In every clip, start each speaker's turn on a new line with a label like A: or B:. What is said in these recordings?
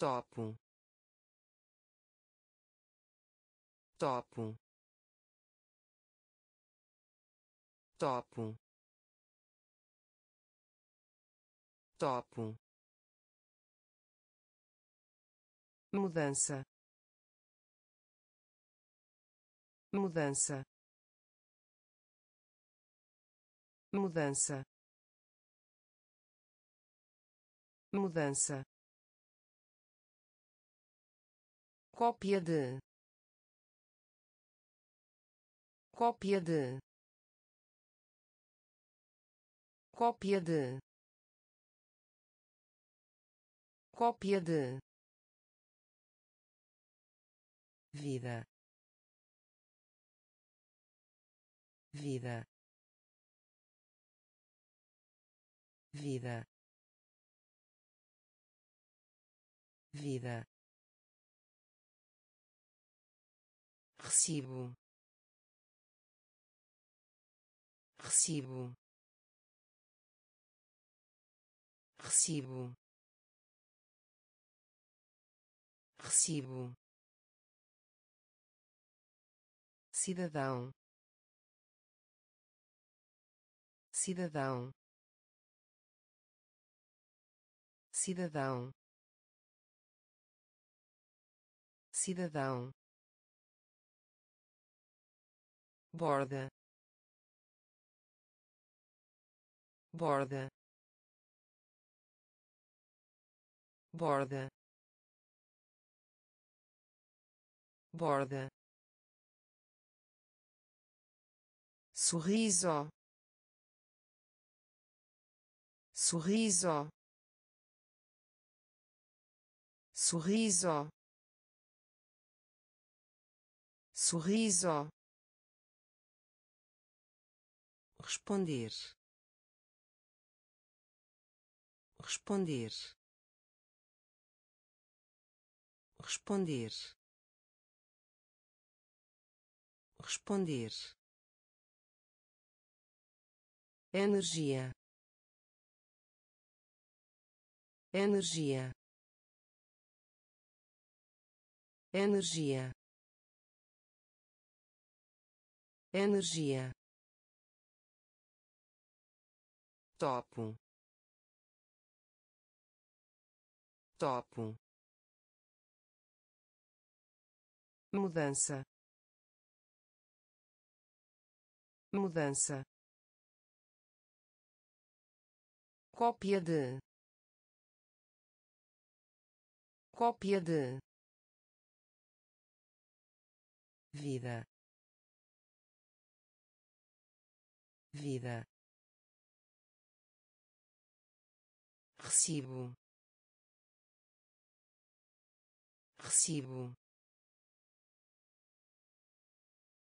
A: topo. Topo. Topo. Topo. Mudança. Mudança. Mudança. Mudança cópia de. Cópia de. Cópia de. Cópia de. Vida. Vida. Vida. Vida recibo. Recibo. Recibo. Recibo. Cidadão. Cidadão. Cidadão. Cidadão borda. Borda. Borda. Borda. Sorriso. Sorriso. Sorriso. Sorriso responder. Responder. Responder. Responder. Energia. Energia. Energia. Energia topo. Topo. Mudança. Mudança. Cópia de. Cópia de. Vida. Vida recibo. Recibo.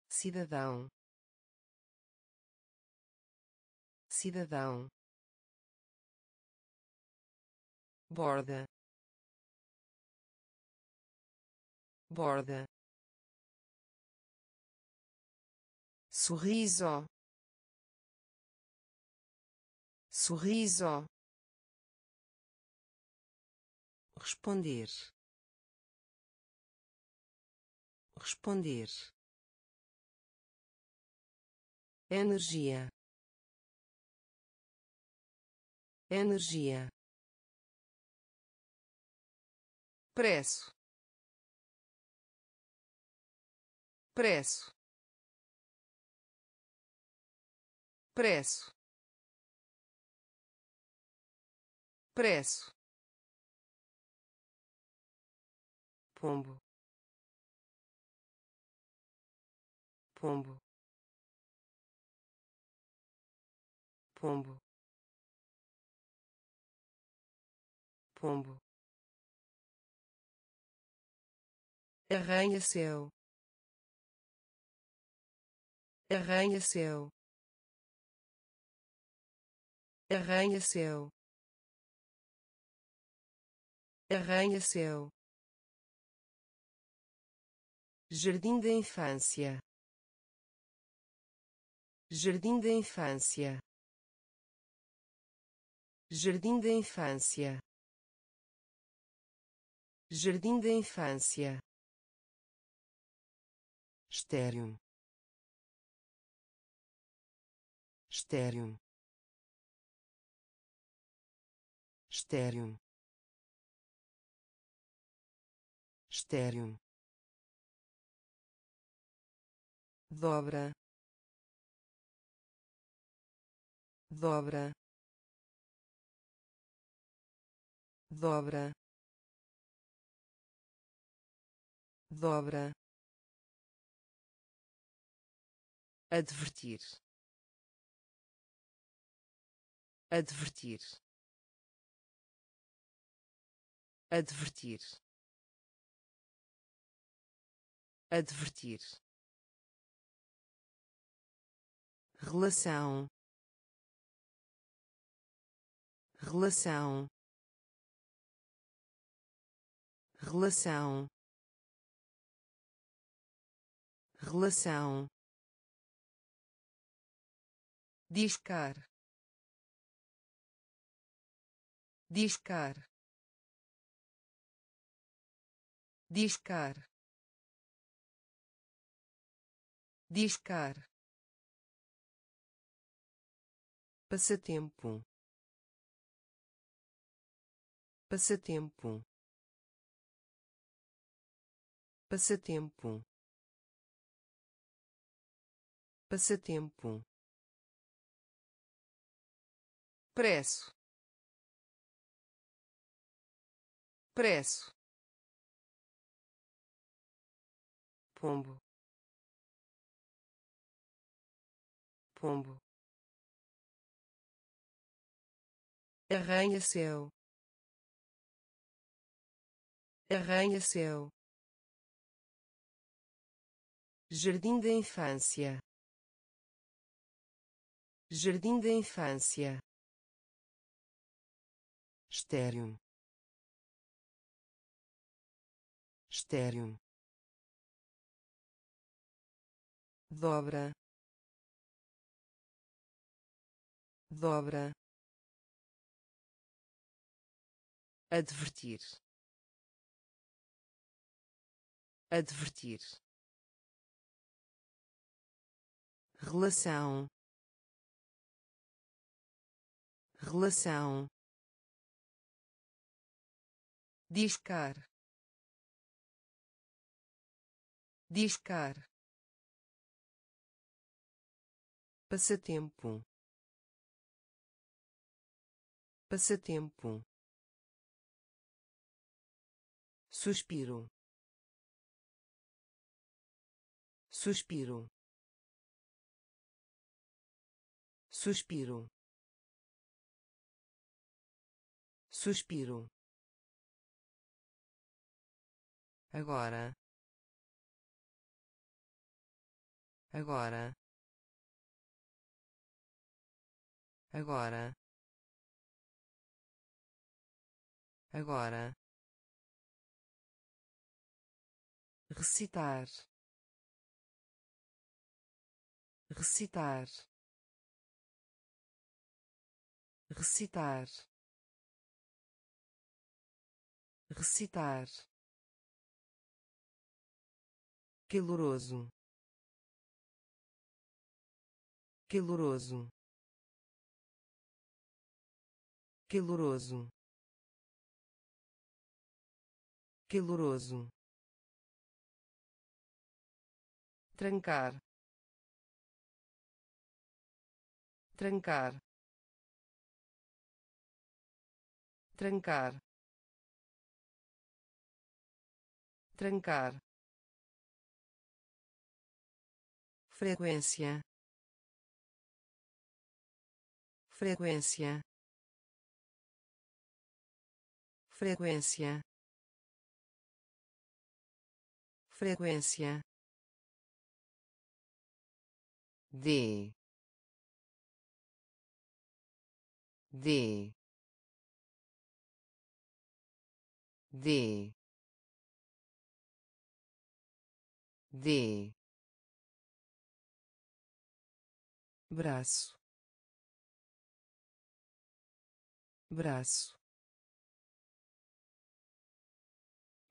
A: Cidadão. Cidadão. Borda. Borda. Sorriso. Sorriso responder. Responder. Energia. Energia. Preço. Preço. Preço. Preço pombo. Pombo. Pombo. Pombo. Arranha-céu. Arranha-céu. Arranha-céu. Arranha-céu Jardim da Infância Jardim da Infância Jardim da Infância Jardim da infância. Estéreo. Estéreo. Estéreo. Estéreo. Dobra dobra dobra dobra. Advertir. Advertir. Advertir. Advertir relação. Relação. Relação. Relação. Discar. Discar. Discar. Discar passatempo. Passatempo. Passatempo. Passatempo. Preço. Preço. Pombo. Pombo arranha-céu arranha-céu Jardim da infância. Jardim da infância. Estéreo. Estéreo. Dobra. Dobra advertir. Advertir. Relação. Relação. Discar. Discar. Passatempo. Passatempo suspiro. Suspiro. Suspiro. Suspiro. Agora. Agora. Agora. Agora recitar. Recitar. Recitar. Recitar. Caloroso. Caloroso. Caloroso. Caloroso trancar. Trancar. Trancar. Trancar. Frequência. Frequência. Frequência. Frequência de de de de. Braço. Braço.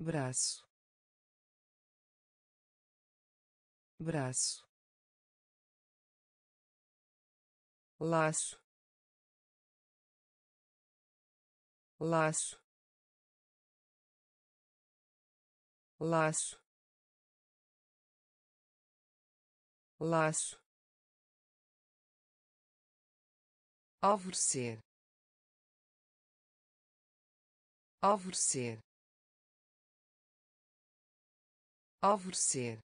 A: Braço. Braço laço. Laço. Laço. Laço. Alvorecer. Alvorecer. Alvorecer.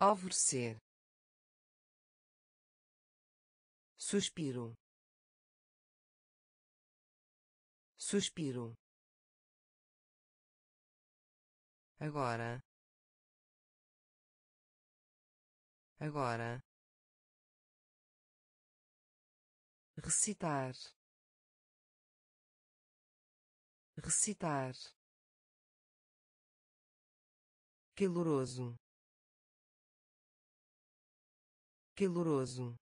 A: Alvorecer suspiro. Suspiro. Agora. Agora. Recitar. Recitar. Caloroso. Caloroso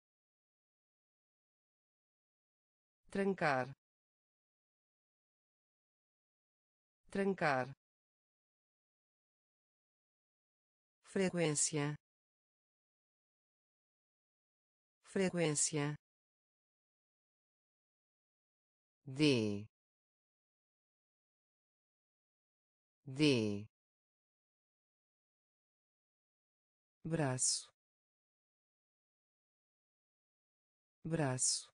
A: trancar. Trancar. Frequência. Frequência. De de braço. Braço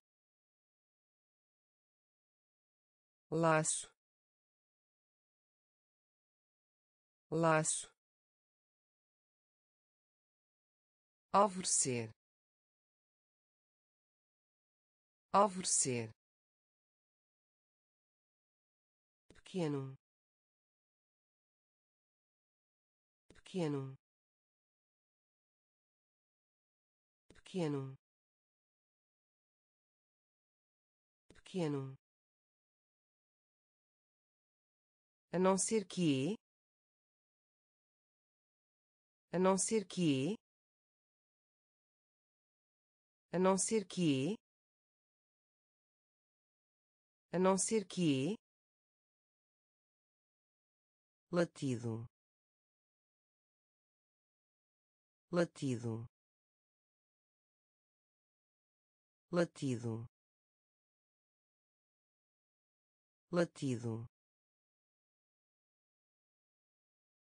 A: laço. Laço. Alvorecer. Alvorecer. Pequeno. Pequeno. Pequeno. Pequeno a não ser que a não ser que a não ser que a não ser que latido. Latido. Latido. Latido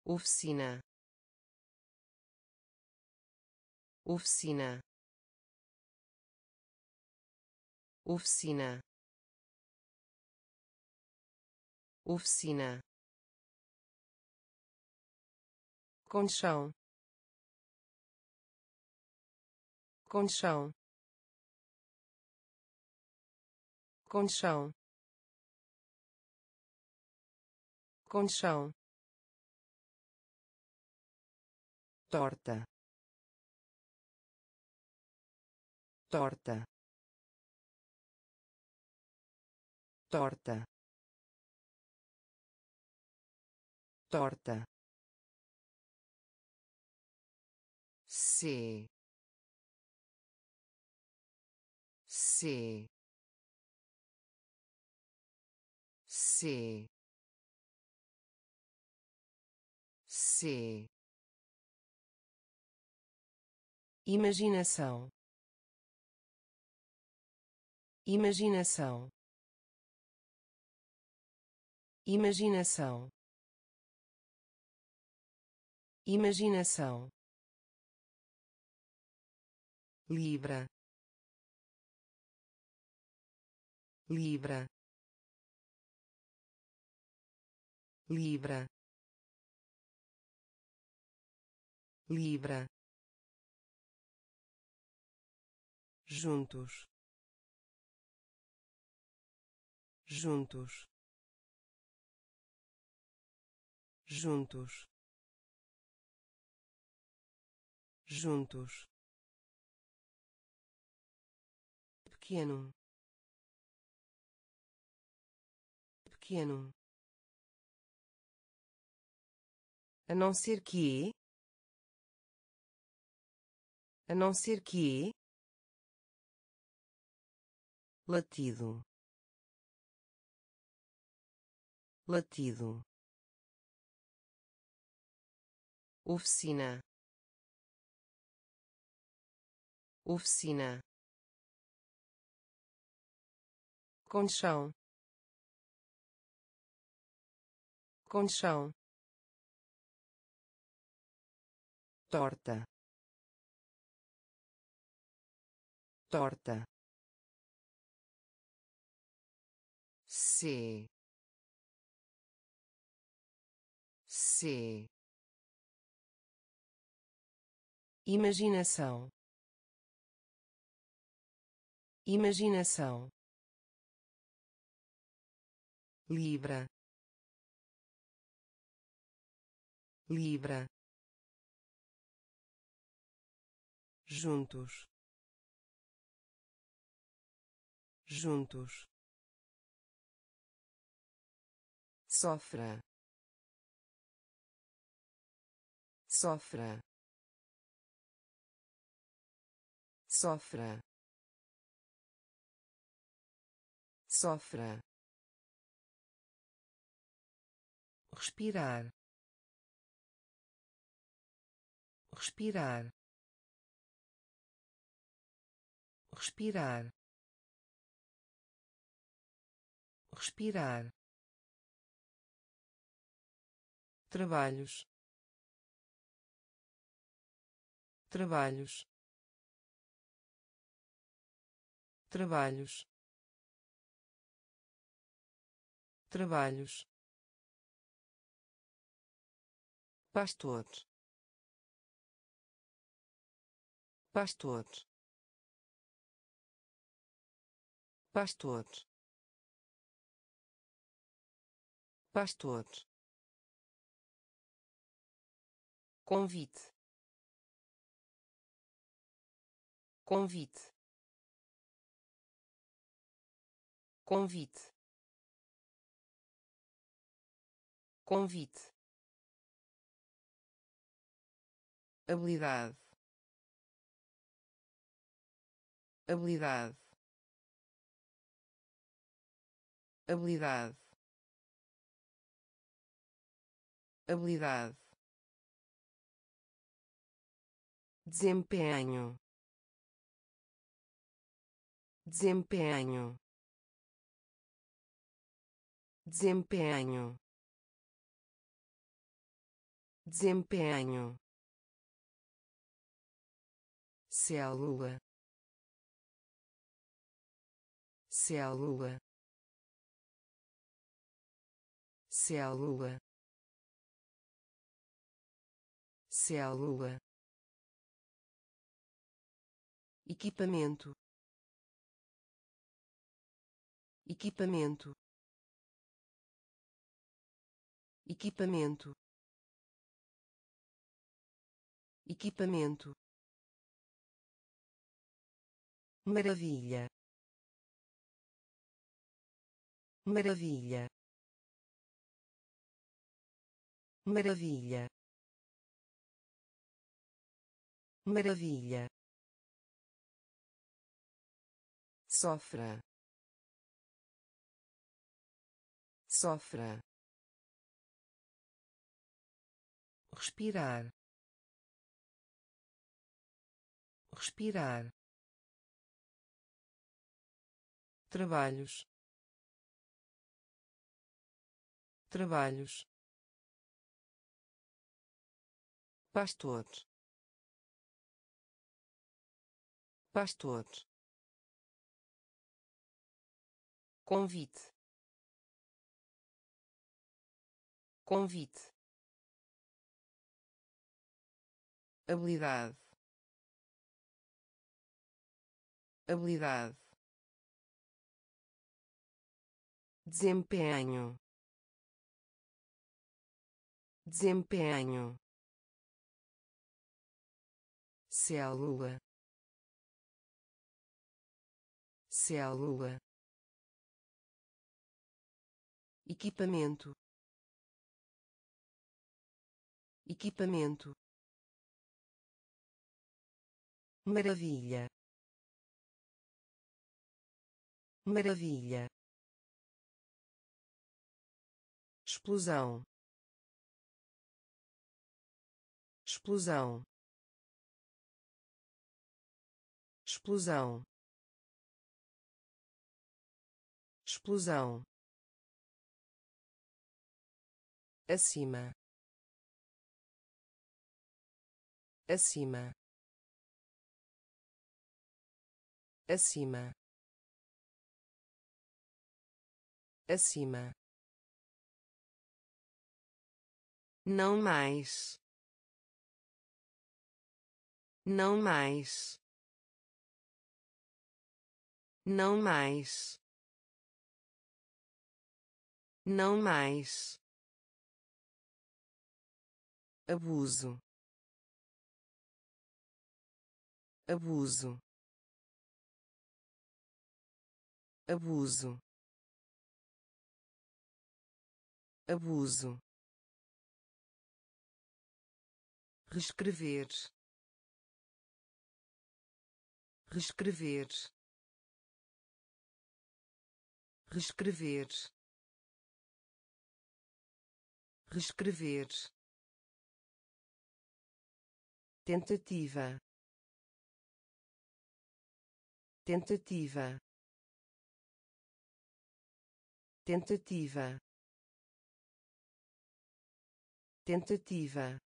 A: oficina. Oficina. Oficina. Oficina. Conchão conchão conchão conchão torta. Torta. Torta. Torta. C C C C Imaginação. Imaginação. Imaginação. Imaginação. Libra. Libra. Libra. Libra juntos. Juntos. Juntos. Juntos. Pequeno. Pequeno. A não ser que a não ser que latido. Latido. Oficina. Oficina. Conchão conchão torta. Torta C C Imaginação. Imaginação. Libra. Libra. Juntos. Juntos sofra. Sofra. Sofra. Sofra. Respirar. Respirar. Respirar. Respirar trabalhos. Trabalhos. Trabalhos. Trabalhos. Pastor. Pastor. Pastor. Pastor convite. Convite. Convite. Convite. Habilidade. Habilidade. Habilidade. Habilidade desempenho. Desempenho. Desempenho. Desempenho. Célula. Célula. Célula. Célula equipamento. Equipamento. Equipamento. Equipamento. Maravilha. Maravilha. Maravilha. Maravilha sofra. Sofra. Respirar. Respirar. Trabalhos. Trabalhos. Pastor. Pastor convite. Convite. Habilidade. Habilidade. Desempenho. Desempenho. Célula. Célula equipamento. Equipamento. Maravilha. Maravilha. Explosão. Explosão. Explosão. Explosão acima. Acima. Acima. Acima. Não mais. Não mais. Não mais. Não mais abuso. Abuso. Abuso. Abuso. Reescrever. Reescrever. Reescrever. Reescrever tentativa. Tentativa. Tentativa. Tentativa.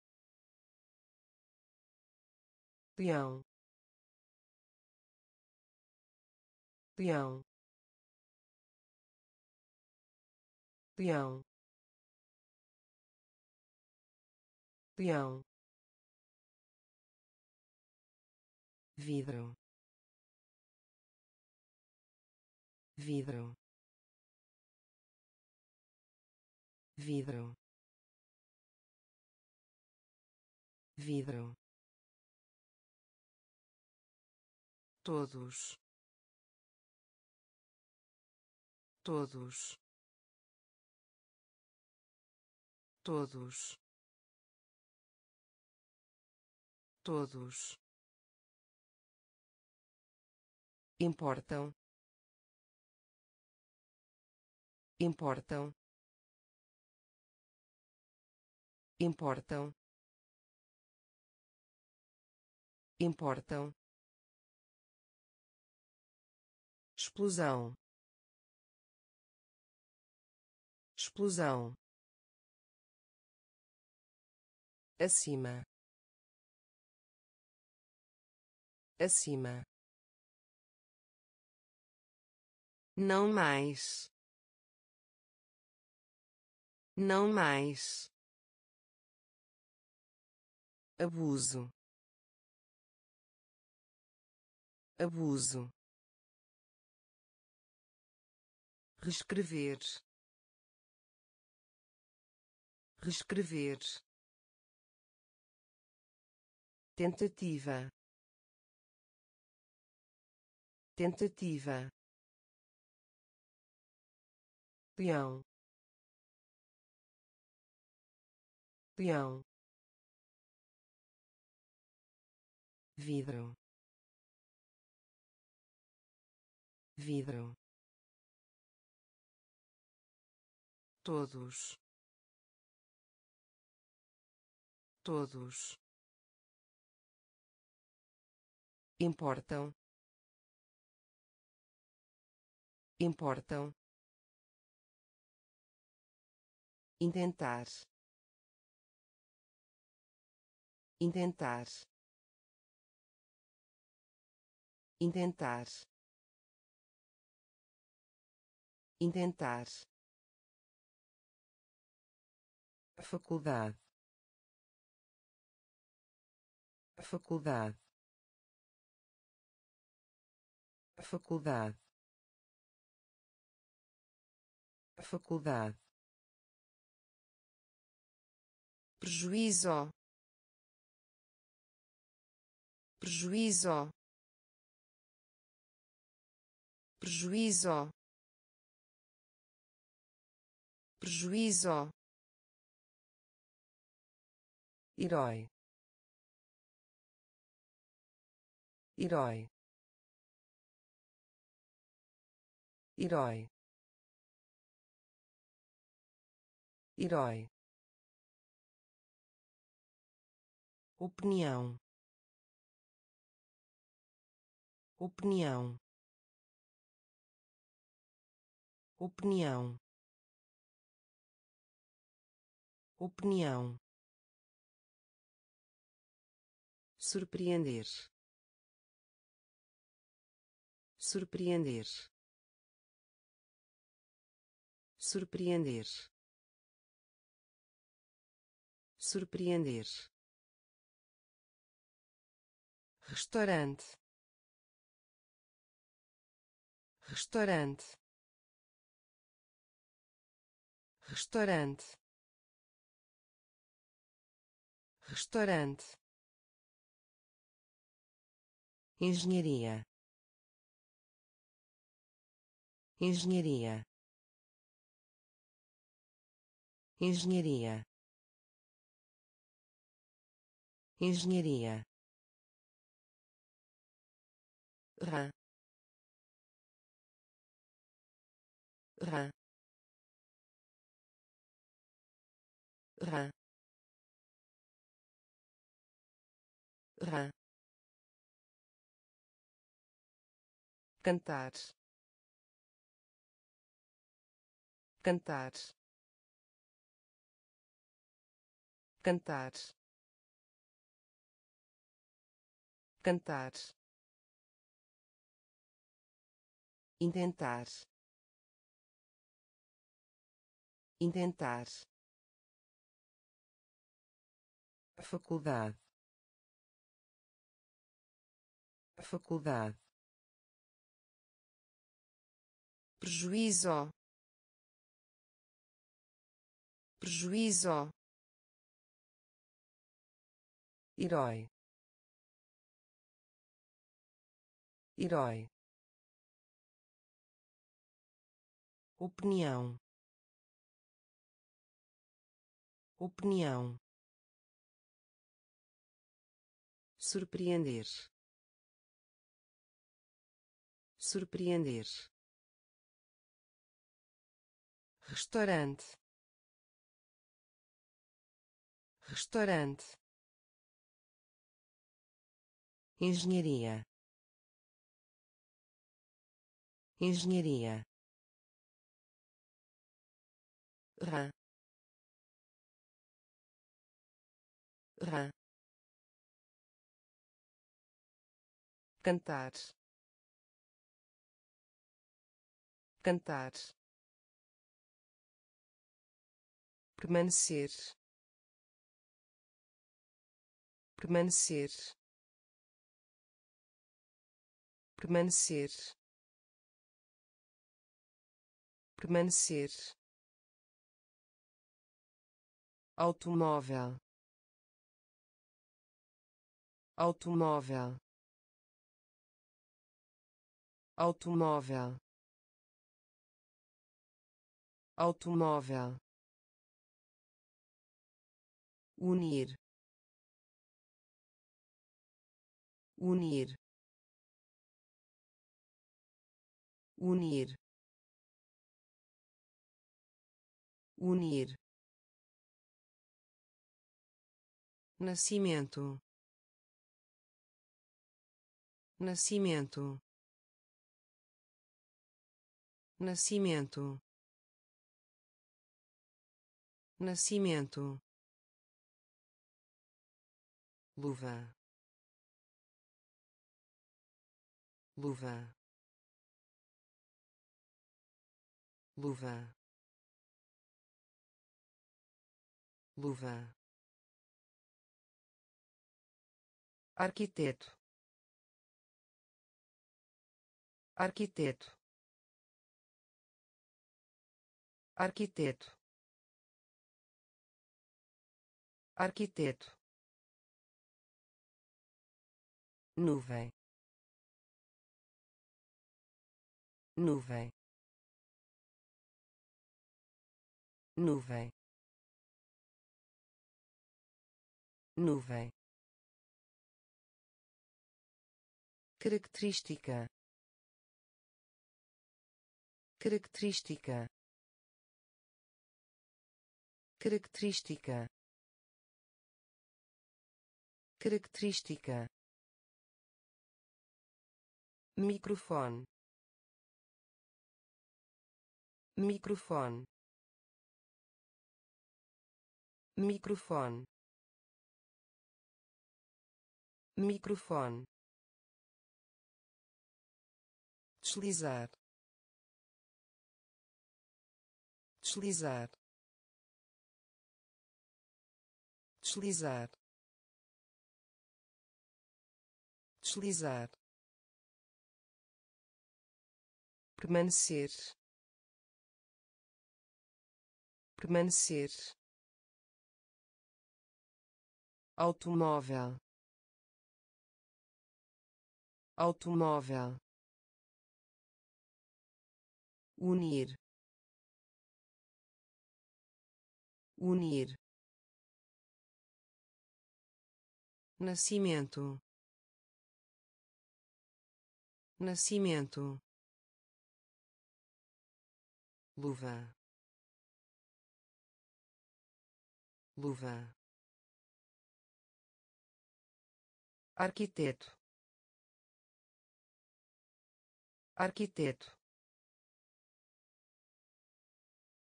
A: Peão. Peão. Peão. Peão vidro. Vidro. Vidro. Vidro. Todos. Todos. Todos. Todos importam. Importam. Importam. Importam. Explosão. Explosão. Acima. Acima não mais. Não mais. Abuso. Abuso. Reescrever. Reescrever. Tentativa. Tentativa peão. Peão. Vidro. Vidro. Todos. Todos. Importam. Importam intentar. Intentar. Intentar. Intentar. Faculdade. Faculdade. Faculdade. Faculdade prejuízo. Prejuízo. Prejuízo. Prejuízo. Herói. Herói. Herói. Herói opinião. Opinião. Opinião. Opinião. Surpreender. Surpreender. Surpreender. Surpreender restaurante. Restaurante. Restaurante. Restaurante. Engenharia. Engenharia. Engenharia. Engenharia rã rã rã rã cantar cantar cantar cantar intentar. Intentar. Faculdade. Faculdade. Prejuízo. Prejuízo. Herói. Herói opinião. Opinião. Surpreender. Surpreender. Restaurante. Restaurante. Engenharia. Engenharia rã rã cantar. Cantar. Permanecer. Permanecer. Permanecer. Permanecer automóvel. Automóvel. Automóvel. Automóvel. Unir. Unir. Unir. Unir nascimento. Nascimento. Nascimento. Nascimento. Luva. Luva. Luva. Luva arquiteto. Arquiteto. Arquiteto. Arquiteto. Nuvem. Nuvem. Nuvem. Nuvem característica. Característica. Característica. Característica. Microfone. Microfone. Microfone. Microfone deslizar. Deslizar. Deslizar. Deslizar. Permanecer. Permanecer. Automóvel. Automóvel unir. Unir. Nascimento. Nascimento. Luva. Luva. Arquiteto. Arquiteto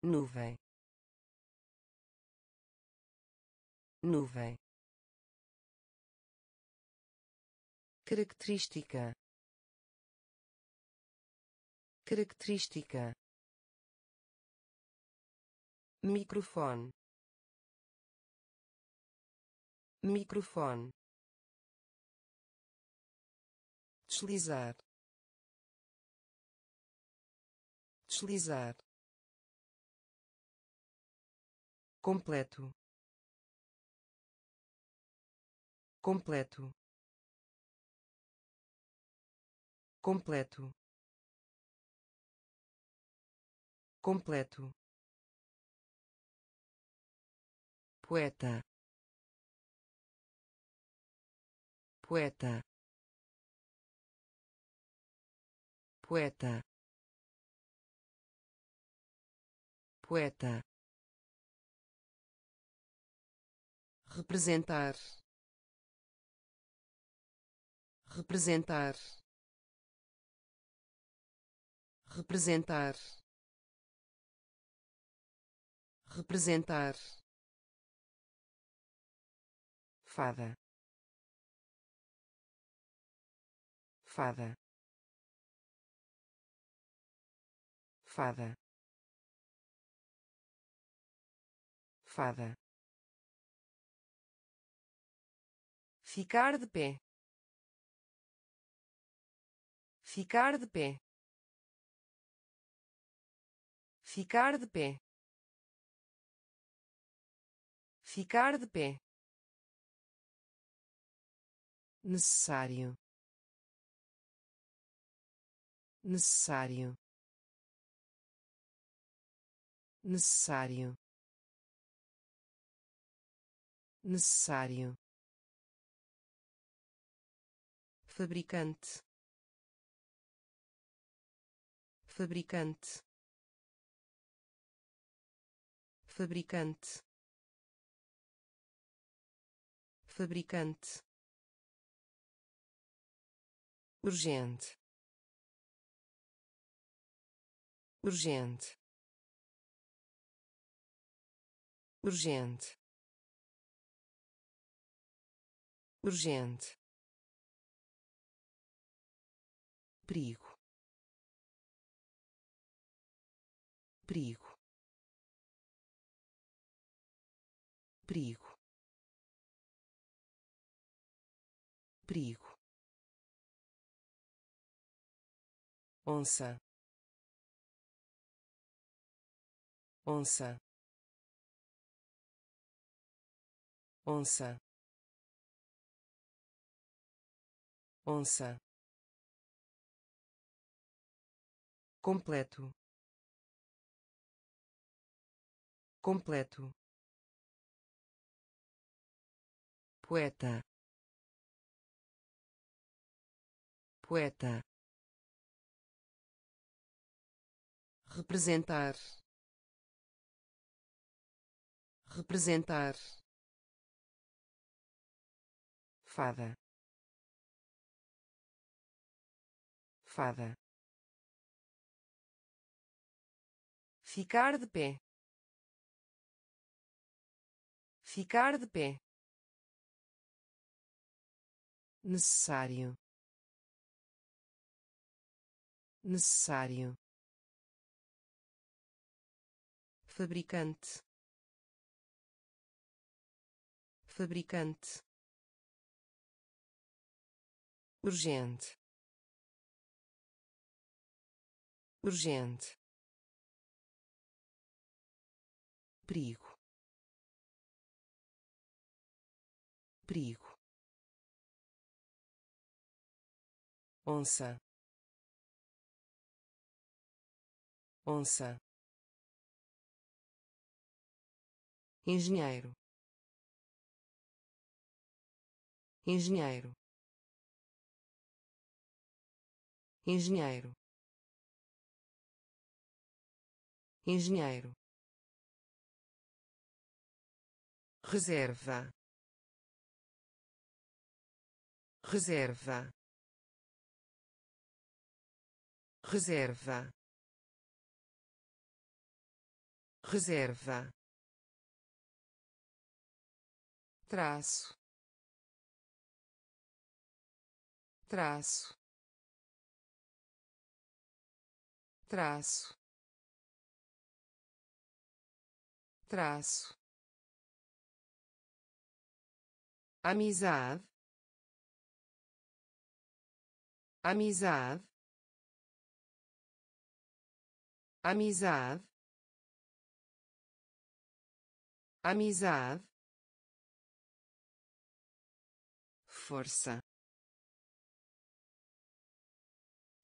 A: nuvem. Nuvem. Característica. Característica. Microfone. Microfone. Deslizar. Deslizar completo. Completo. Completo. Completo. Poeta. Poeta. Poeta. Poeta representar representar representar representar. Fada. Fada. Fada. Fada ficar de pé. Ficar de pé. Ficar de pé. Ficar de pé. Necessário. Necessário. Necessário. Necessário fabricante. Fabricante. Fabricante. Fabricante. Urgente. Urgente. Urgente. Urgente perigo. Perigo. Perigo. Perigo. Onça. Onça. Onça. Onça completo. Completo. Poeta. Poeta. Representar. Representar. Fada. Fada ficar de pé. Ficar de pé. Necessário. Necessário. Fabricante. Fabricante. Urgente. Urgente perigo. Perigo. Onça. Onça. Engenheiro. Engenheiro. Engenheiro. Engenheiro reserva. Reserva. Reserva. Reserva. Traço. Traço. Traço. Traço amizade. Amizade. Amizade. Amizade. Força.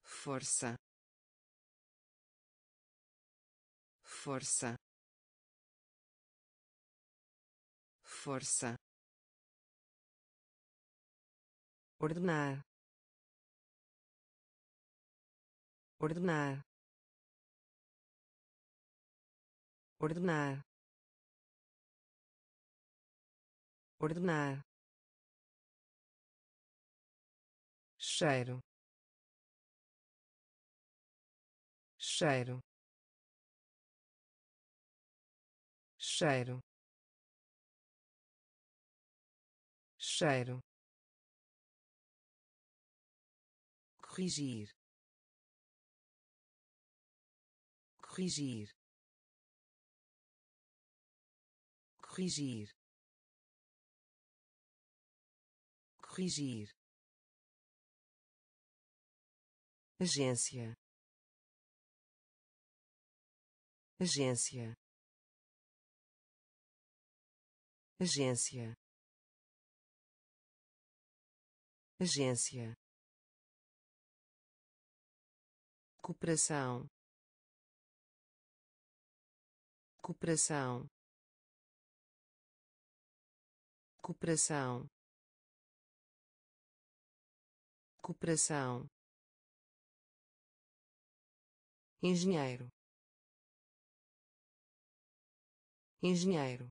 A: Força. Força. Força ordenar. Ordenar. Ordenar. Ordenar. Cheiro. Cheiro. Cheiro. Cheiro corrigir. Corrigir. Corrigir. Corrigir. Agência. Agência. Agência. Agência cooperação cooperação cooperação cooperação engenheiro. Engenheiro.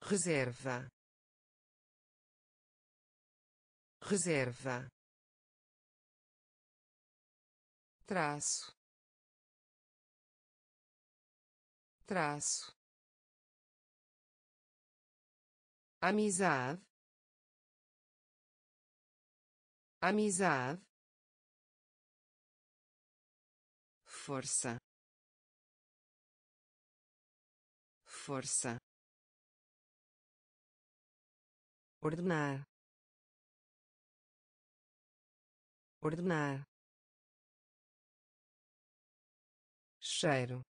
A: Reserva. Reserva traço. Traço. Amizade. Amizade. Força. Força. Ordenar. Ordenar cheiro.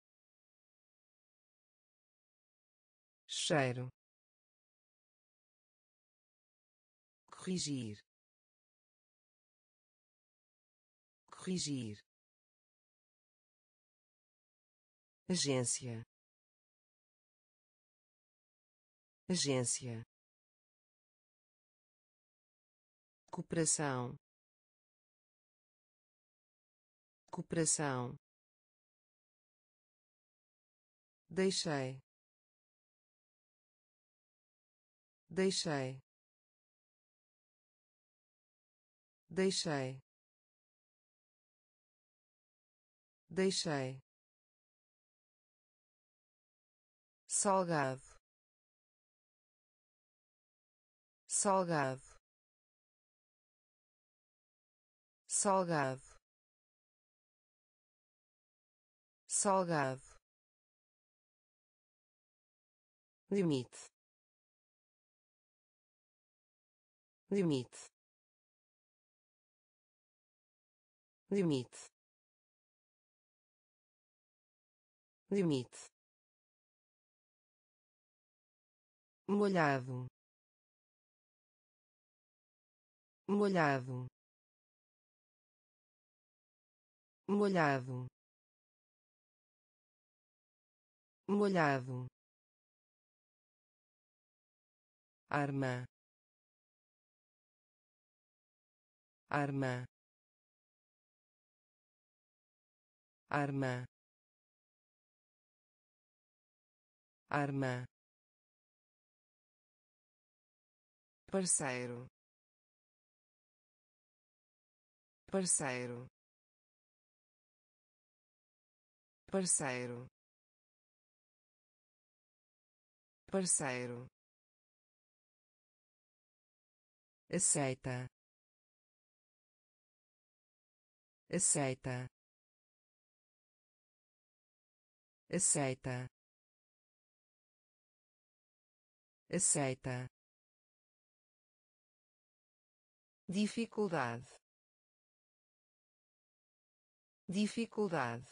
A: Cheiro. Corrigir. Corrigir. Agência. Agência. Cooperação. Cooperação deixei. Deixei. Deixei. Deixei. Salgado. Salgado. Salgado. Salgado limite. Limite. Limite. Limite. Molhado. Molhado. Molhado. Molhado arma. Arma. Arma. Arma. Parceiro. Parceiro. Parceiro. Parceiro aceita. Aceita. Aceita. Aceita. Dificuldade. Dificuldade.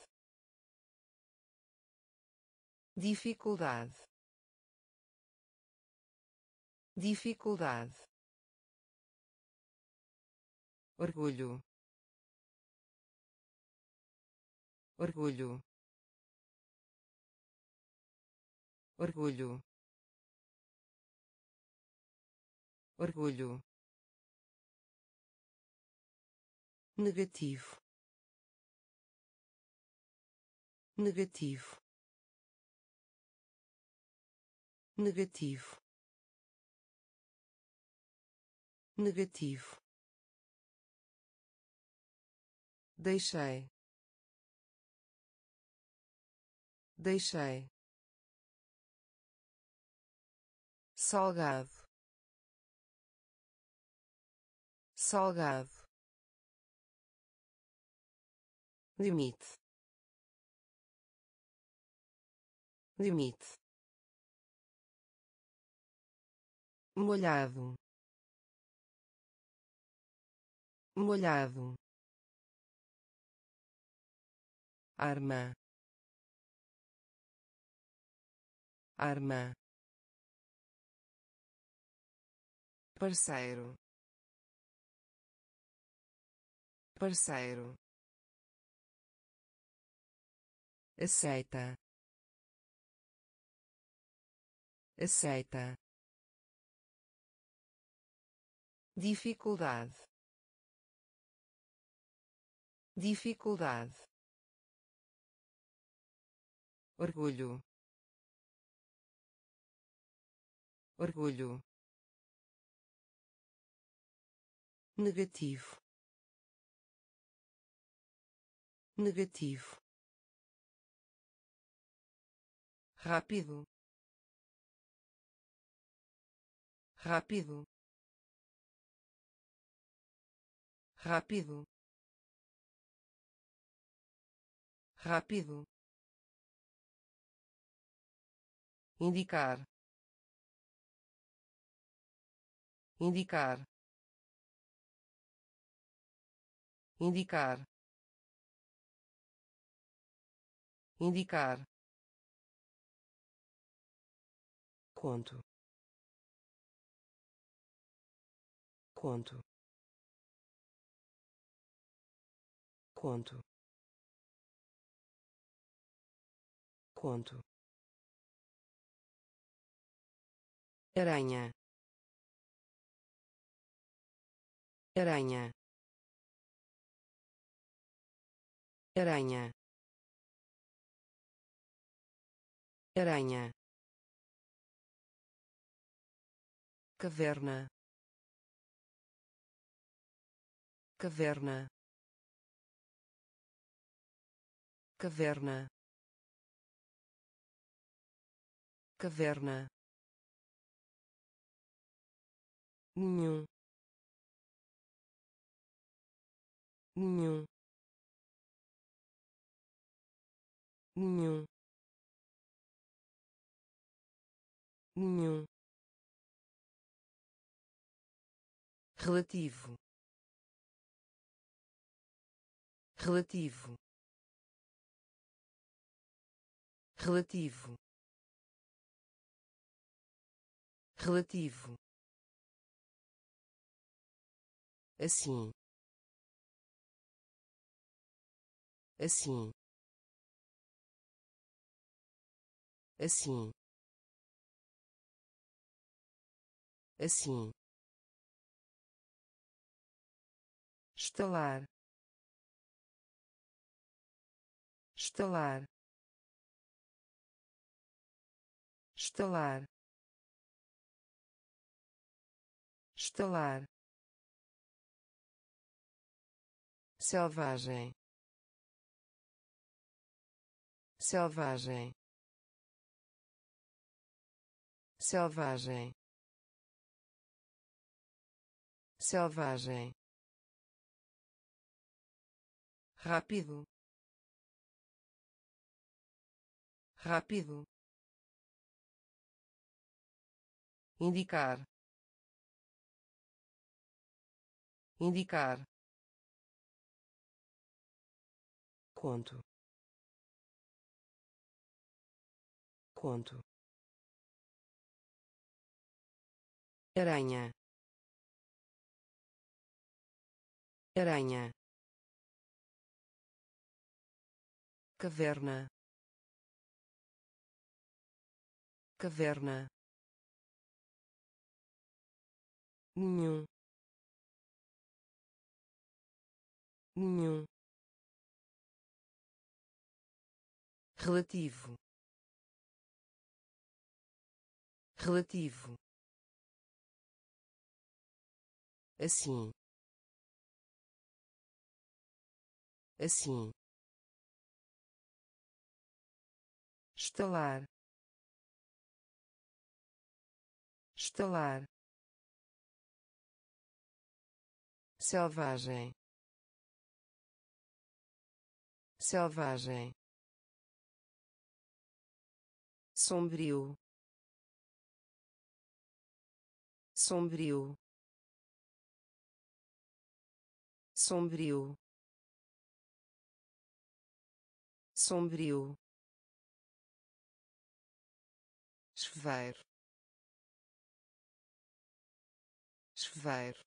A: Dificuldade. Dificuldade orgulho. Orgulho. Orgulho. Orgulho. Negativo. Negativo. Negativo. Negativo deixei. Deixei. Salgado. Salgado. Limite. Limite. Molhado. Molhado arma. Arma. Parceiro. Parceiro. Aceita. Aceita. Dificuldade. Dificuldade orgulho. Orgulho. Negativo. Negativo. Rápido. Rápido. Rápido. Rápido indicar. Indicar. Indicar. Indicar. Conto. Conto. Conto. Conto aranha. Aranha. Aranha. Aranha. Caverna. Caverna. Caverna. Caverna nenhum. Nenhum. Nenhum. Nenhum. Relativo. Relativo. Relativo. Relativo assim. Assim. Assim. Assim. Estalar. Estalar. Estalar. Estalar selvagem. Selvagem. Selvagem. Selvagem. Rápido. Rápido. Indicar. Indicar conto conto aranha. Aranha. Caverna. Caverna. Nenhum. Nenhum relativo. Relativo. Assim. Assim. Estalar. Estalar. Selvagem. Selvagem sombrio. Sombrio. Sombrio. Sombrio. Chuveiro. Chuveiro.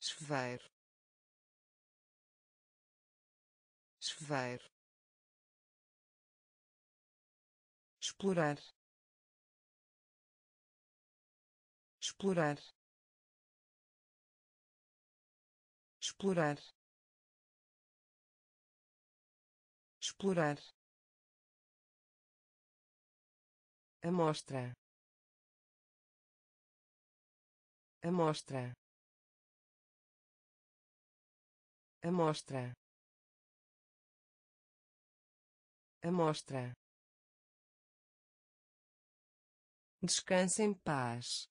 A: Chuveiro. Chuveiro explorar. Explorar. Explorar. Explorar. Amostra. Amostra. Amostra. Amostra Descanse em paz.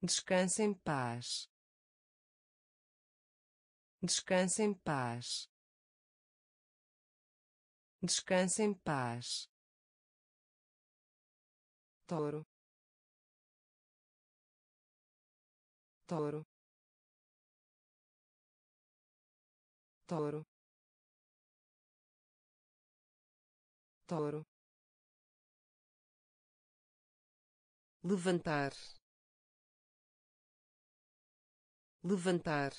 A: Descanse em paz. Descanse em paz. Descanse em paz. Touro. Touro. Touro. Touro. Levantar. Levantar.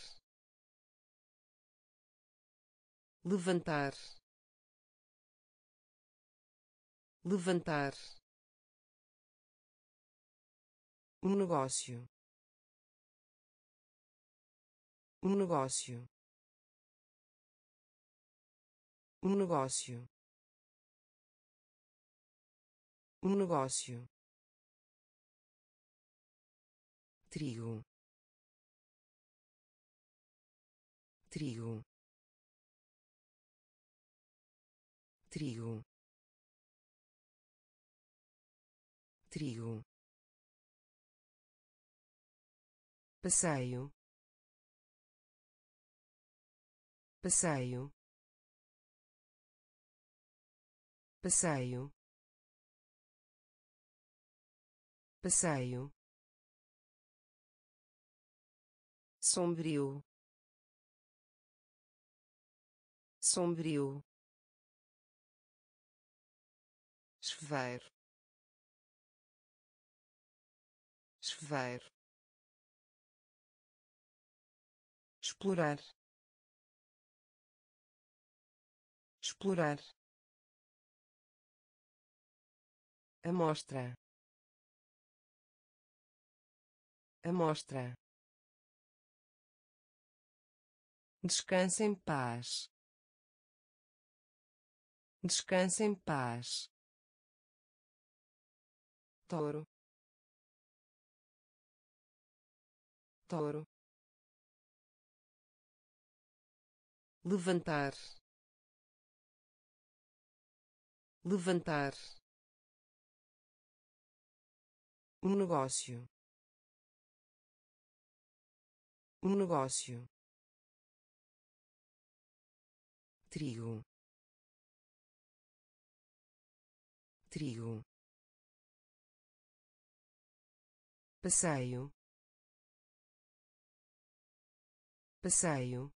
A: Levantar. Levantar. Um negócio. Um negócio. Um negócio. Um negócio trigo. Trigo. Trigo. Trigo. Passeio. Passeio. Passeio. Passeio sombrio. Sombrio. Chuveiro. Chuveiro. Explorar. Explorar. Amostra. Amostra Descanse em paz. Descanse em paz. Touro. Touro. Levantar. Levantar. Um negócio. Um negócio. Trigo. Trigo. Passeio. Passeio.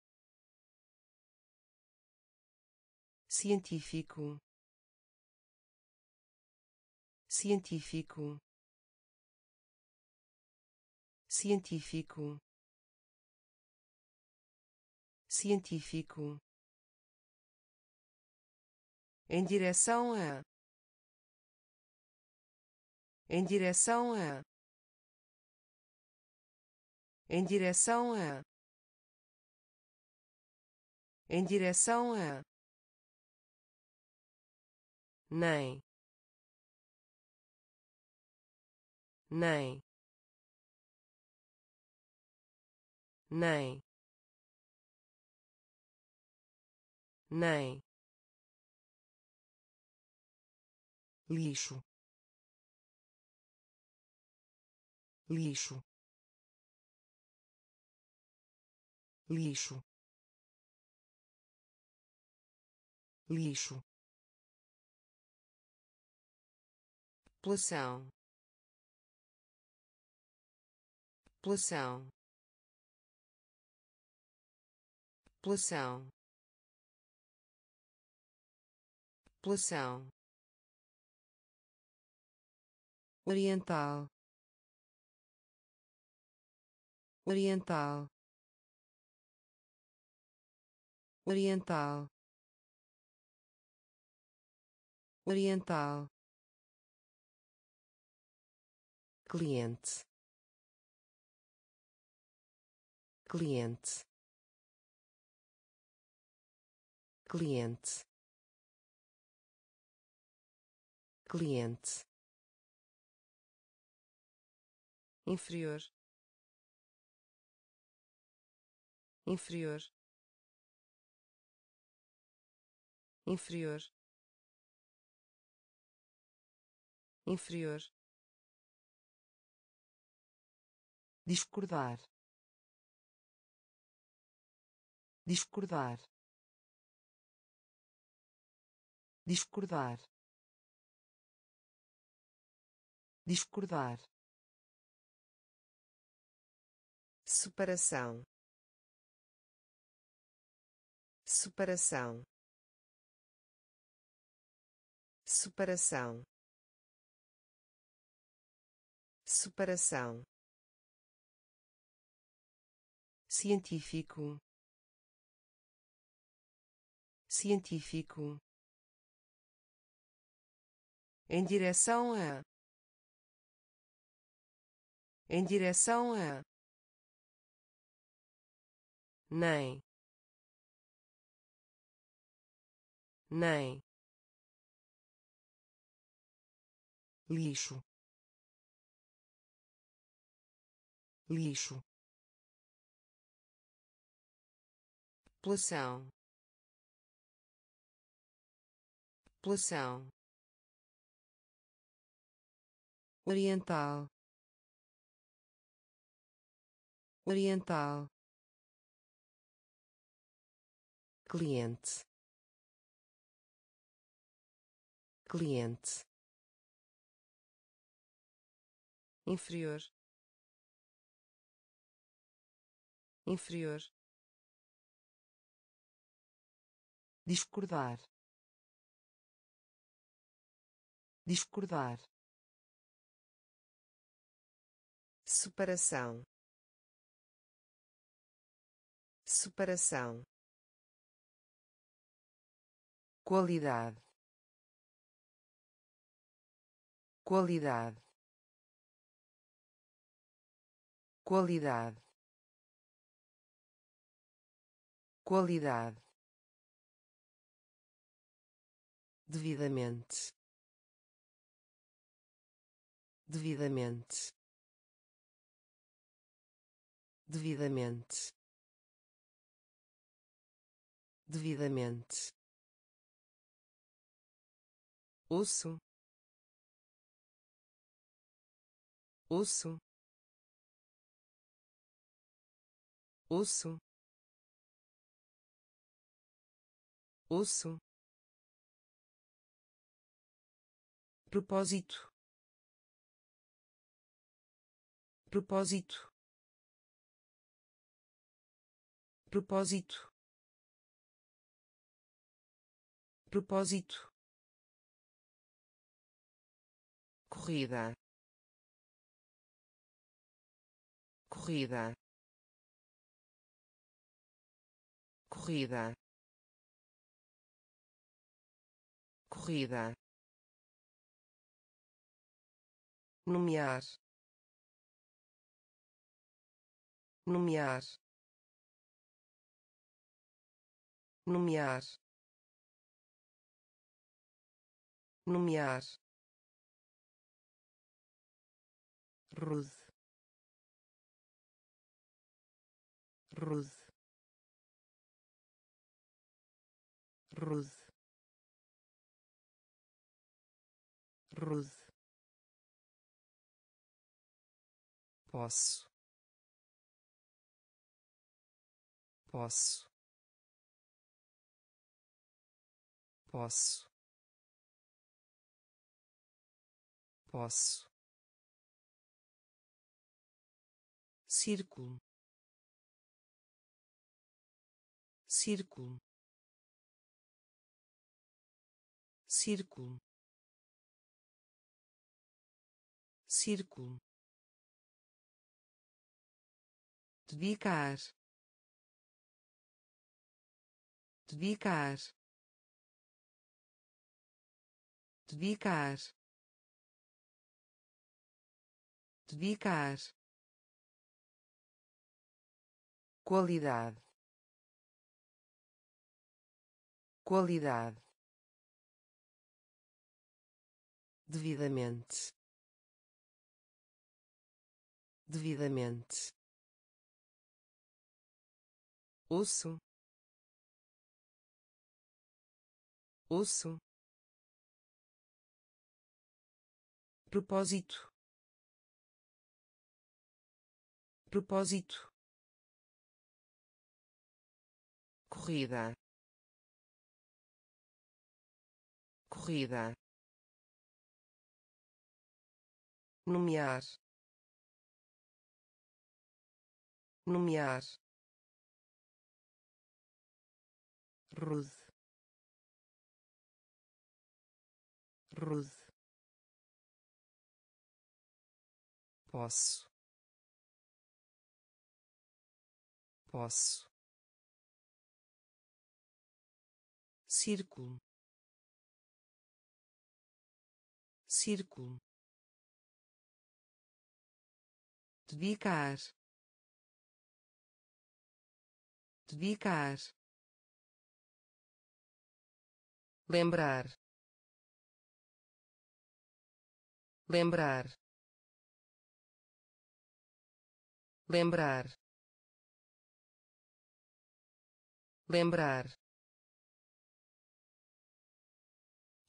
A: Científico. Científico. Científico. Científico em direção a. Em direção a. Em direção a. Em direção a. Nem. Nem. Nem. Nem lixo. Lixo. Lixo. Lixo. População população população população oriental oriental oriental oriental. Cliente. Cliente. Cliente. Cliente inferior. Inferior. Inferior. Inferior. Discordar. Discordar. Discordar. Discordar separação separação separação separação científico. Científico. Em direção a. Em direção a nem. Nem.
B: Lixo. Lixo.
A: População população
B: oriental. Oriental cliente. Cliente.
A: Inferior. Inferior.
B: Discordar. Discordar.
A: Separação. Separação
B: qualidade. Qualidade. Qualidade. Qualidade. Devidamente. Devidamente. Devidamente. Devidamente
A: osso. Osso. Osso. Osso. Propósito. Propósito. Propósito. Propósito corrida. Corrida. Corrida. Corrida. Nomear. Nomear. Nomear. Nomear rude rude rude rude
B: posso. Posso. Posso. Posso
A: círculo. Círculo. Círculo. Círculo. Dedicar. Dedicar. Dedicar. Dedicar
B: qualidade. Qualidade. Devidamente. Devidamente.
A: Osso. Osso. Propósito. Propósito corrida. Corrida. Nomear. Nomear. Rude rude
B: posso. Posso
A: círculo. Círculo. Dedicar. Dedicar.
B: Lembrar. Lembrar. Lembrar. Lembrar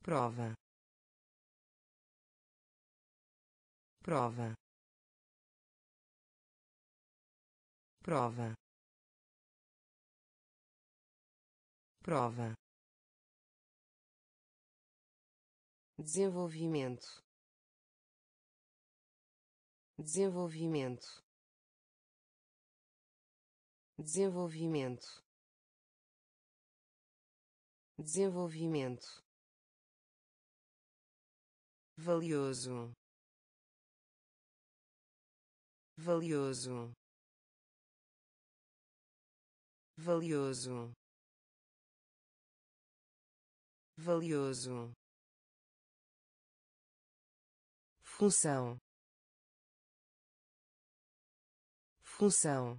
B: prova. Prova. Prova. Prova. Desenvolvimento. Desenvolvimento. Desenvolvimento. Desenvolvimento valioso valioso valioso valioso. Função. Função.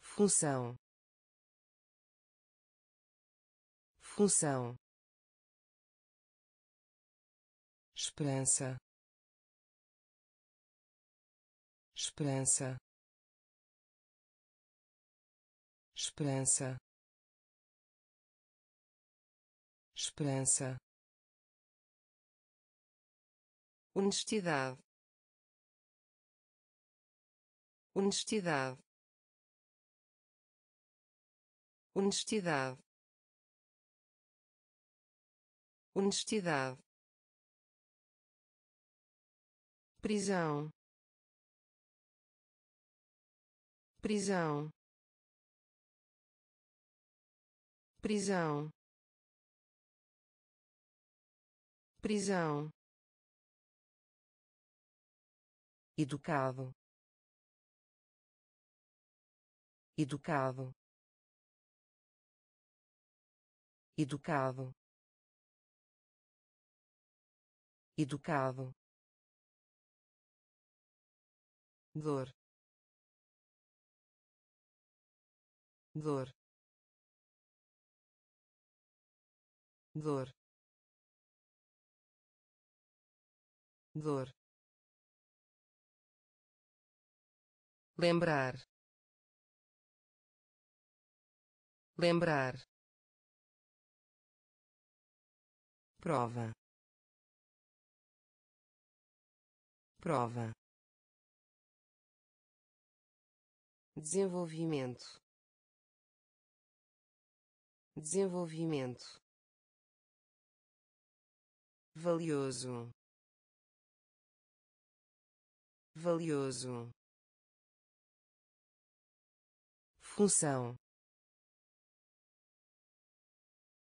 B: Função. Função esperança. Esperança. Esperança. Esperança. Honestidade. Honestidade. Honestidade. Honestidade prisão. Prisão. Prisão. Prisão. Educado. Educado. Educado. Educado dor. Dor. Dor. Dor. Lembrar. Lembrar. Prova. Prova desenvolvimento. Desenvolvimento. Valioso. Valioso. Função.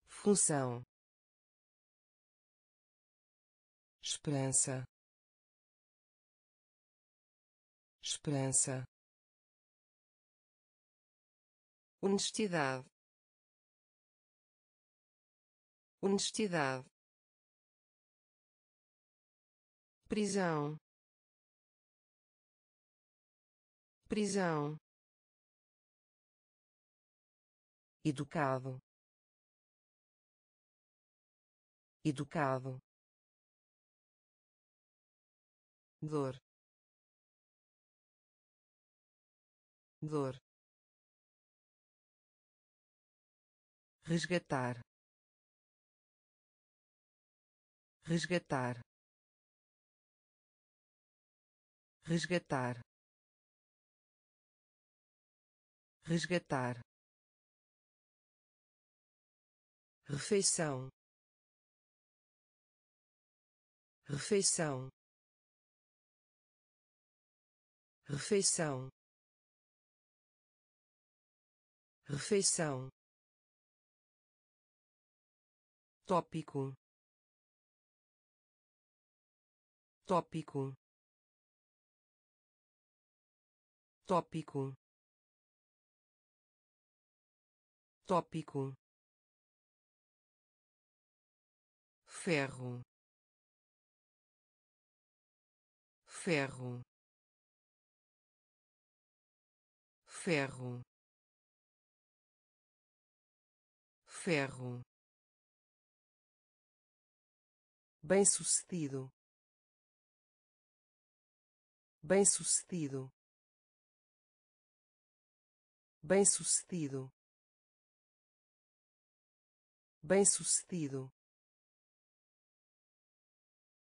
B: Função. Esperança. Esperança honestidade. Honestidade. Prisão. Prisão. Educado. Educado. Dor. Dor resgatar resgatar resgatar resgatar. Refeição. Refeição. Refeição. Refeição tópico. Tópico. Tópico. Tópico. Ferro. Ferro. Ferro. Ferro
A: bem-sucedido. Bem-sucedido. Bem-sucedido. Bem-sucedido.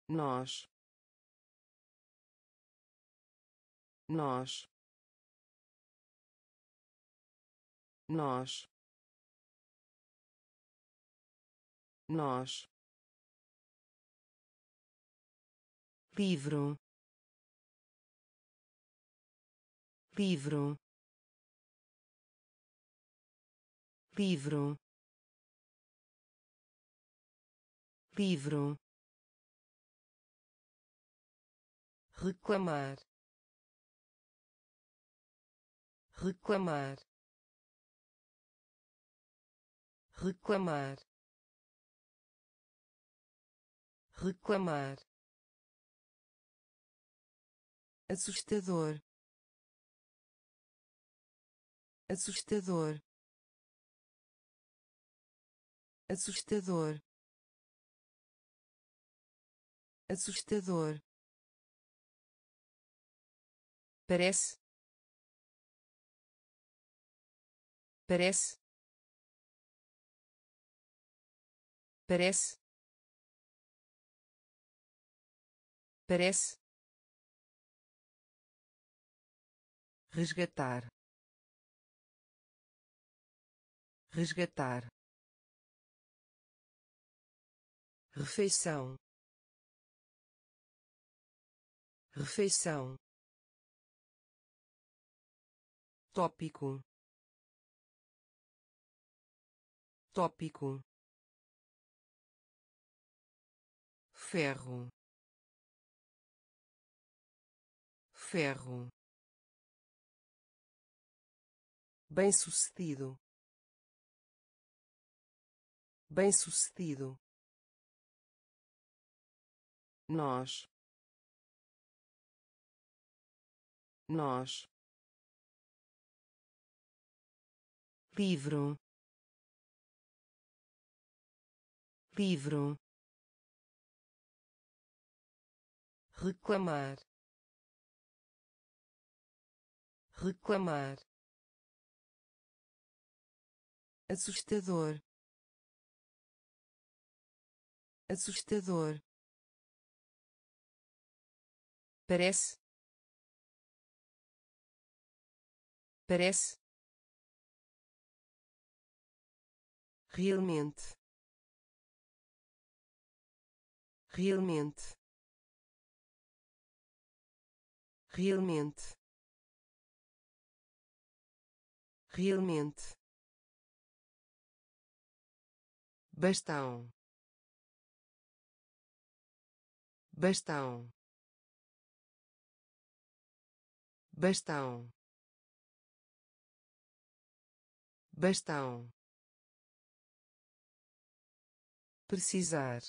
A: Nós. Nós. Nós. Nós livro. Livro. Livro. Livro. Reclamar. Reclamar. Reclamar. Reclamar assustador. Assustador. Assustador. Assustador. Parece. Parece. Parece. Parece resgatar resgatar refeição refeição tópico tópico ferro ferro bem-sucedido. Bem-sucedido. Nós. Nós. Livro. Livro. Reclamar. Reclamar assustador. Assustador. Parece. Parece. Realmente. Realmente. Realmente. Realmente bastão. Bastão. Bastão. Bastão. Precisar.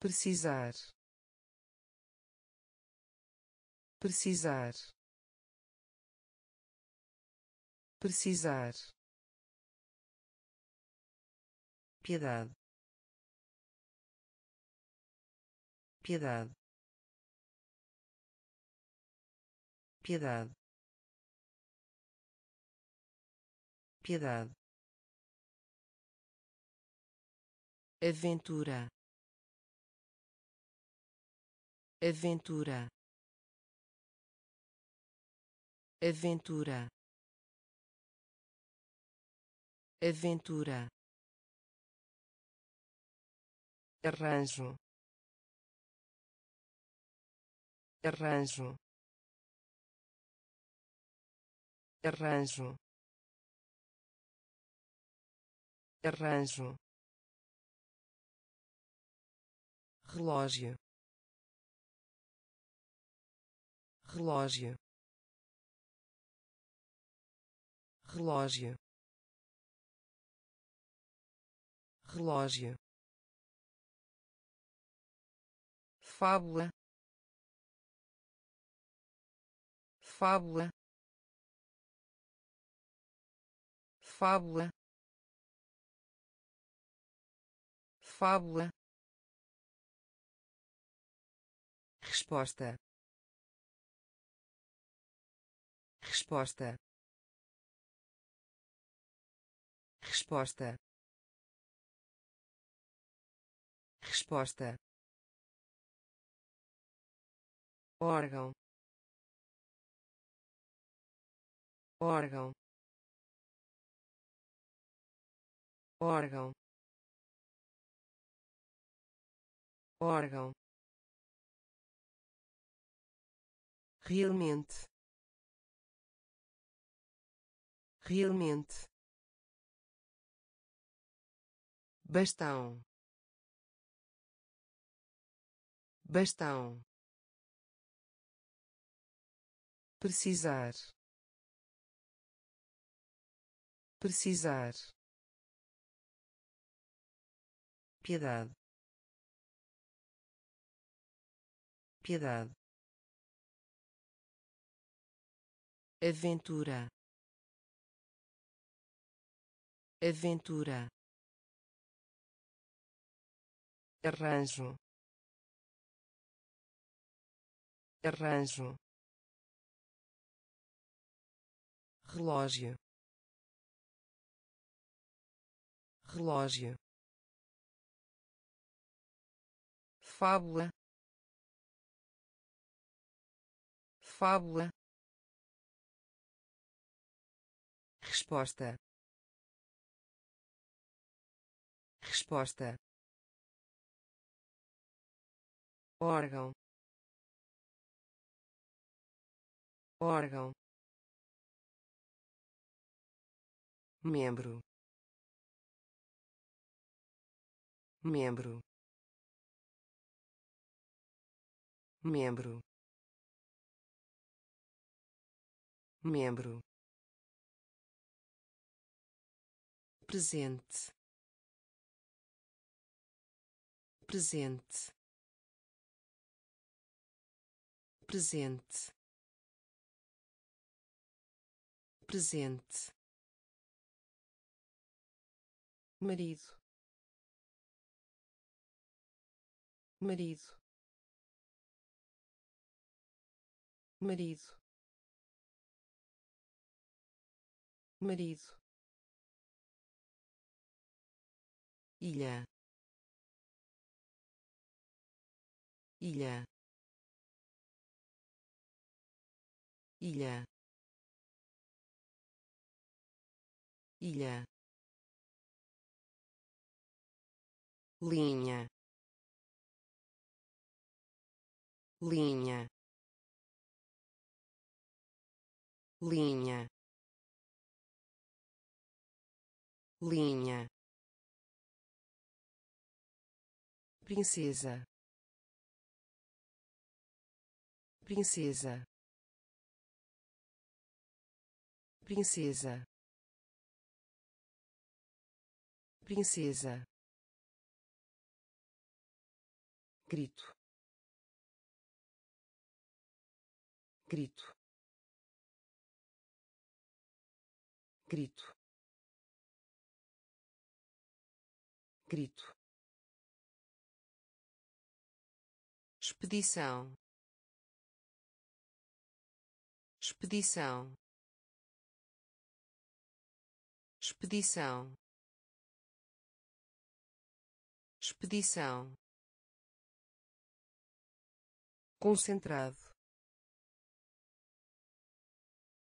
A: Precisar. Precisar. Precisar piedade. Piedade. Piedade. Piedade. Aventura. Aventura. Aventura. Aventura arranjo. Arranjo. Arranjo. Arranjo. Relógio. Relógio. Relógio. Relógio fábula fábula fábula fábula. Resposta. Resposta. Resposta. Resposta órgão. Órgão. Órgão. Órgão. Realmente. Realmente. Bastão. Bastão precisar. Precisar. Piedade. Piedade. Aventura. Aventura. Arranjo. Arranjo relógio. Relógio. Fábula. Fábula. Resposta. Resposta. Órgão. Órgão membro. Membro. Membro. Membro. Presente. Presente. Presente. Presente marido. Marido. Marido. Marido. Ilha. Ilha. Ilha. Ilha linha. Linha. Linha. Linha. Princesa. Princesa. Princesa. Princesa grito. Grito. Grito. Grito. Expedição. Expedição. Expedição. Expedição concentrado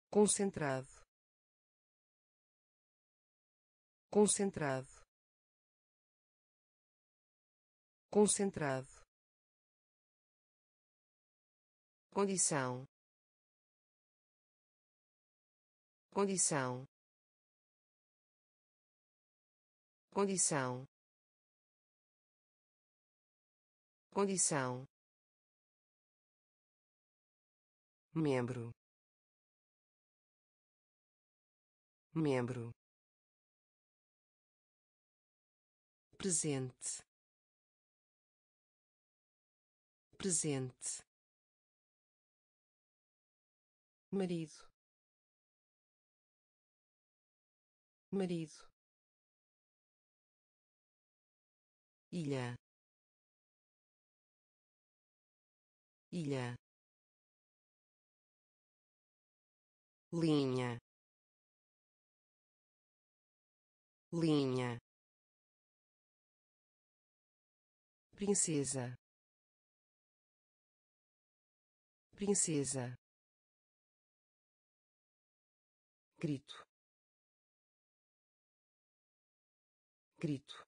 A: concentrado concentrado concentrado. Condição. Condição. Condição. Condição membro. Membro. Presente. Presente. Marido. Marido. Ilha. Ilha linha. Linha. Princesa. Princesa. Grito. Grito.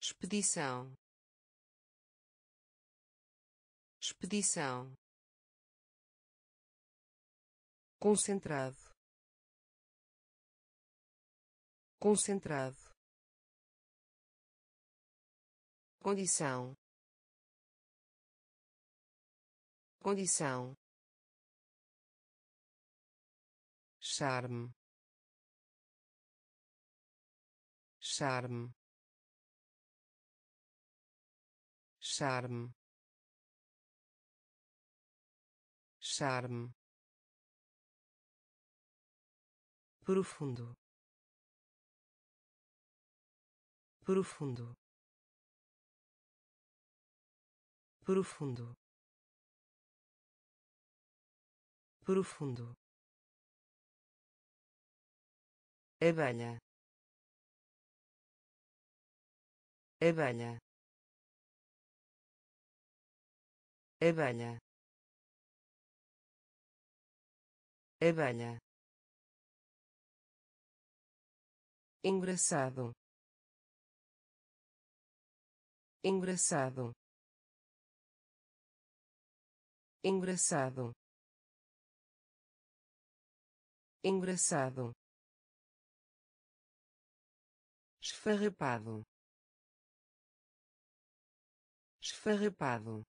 A: Expedição. Expedição concentrado. Concentrado. Condição. Condição. Charme. Charme. Charme. Charme profundo. Profundo. Profundo. Profundo. Abelha. Abelha. Abelha. Abelha engraçado. Engraçado. Engraçado. Engraçado. Esfarrapado. Esfarrapado.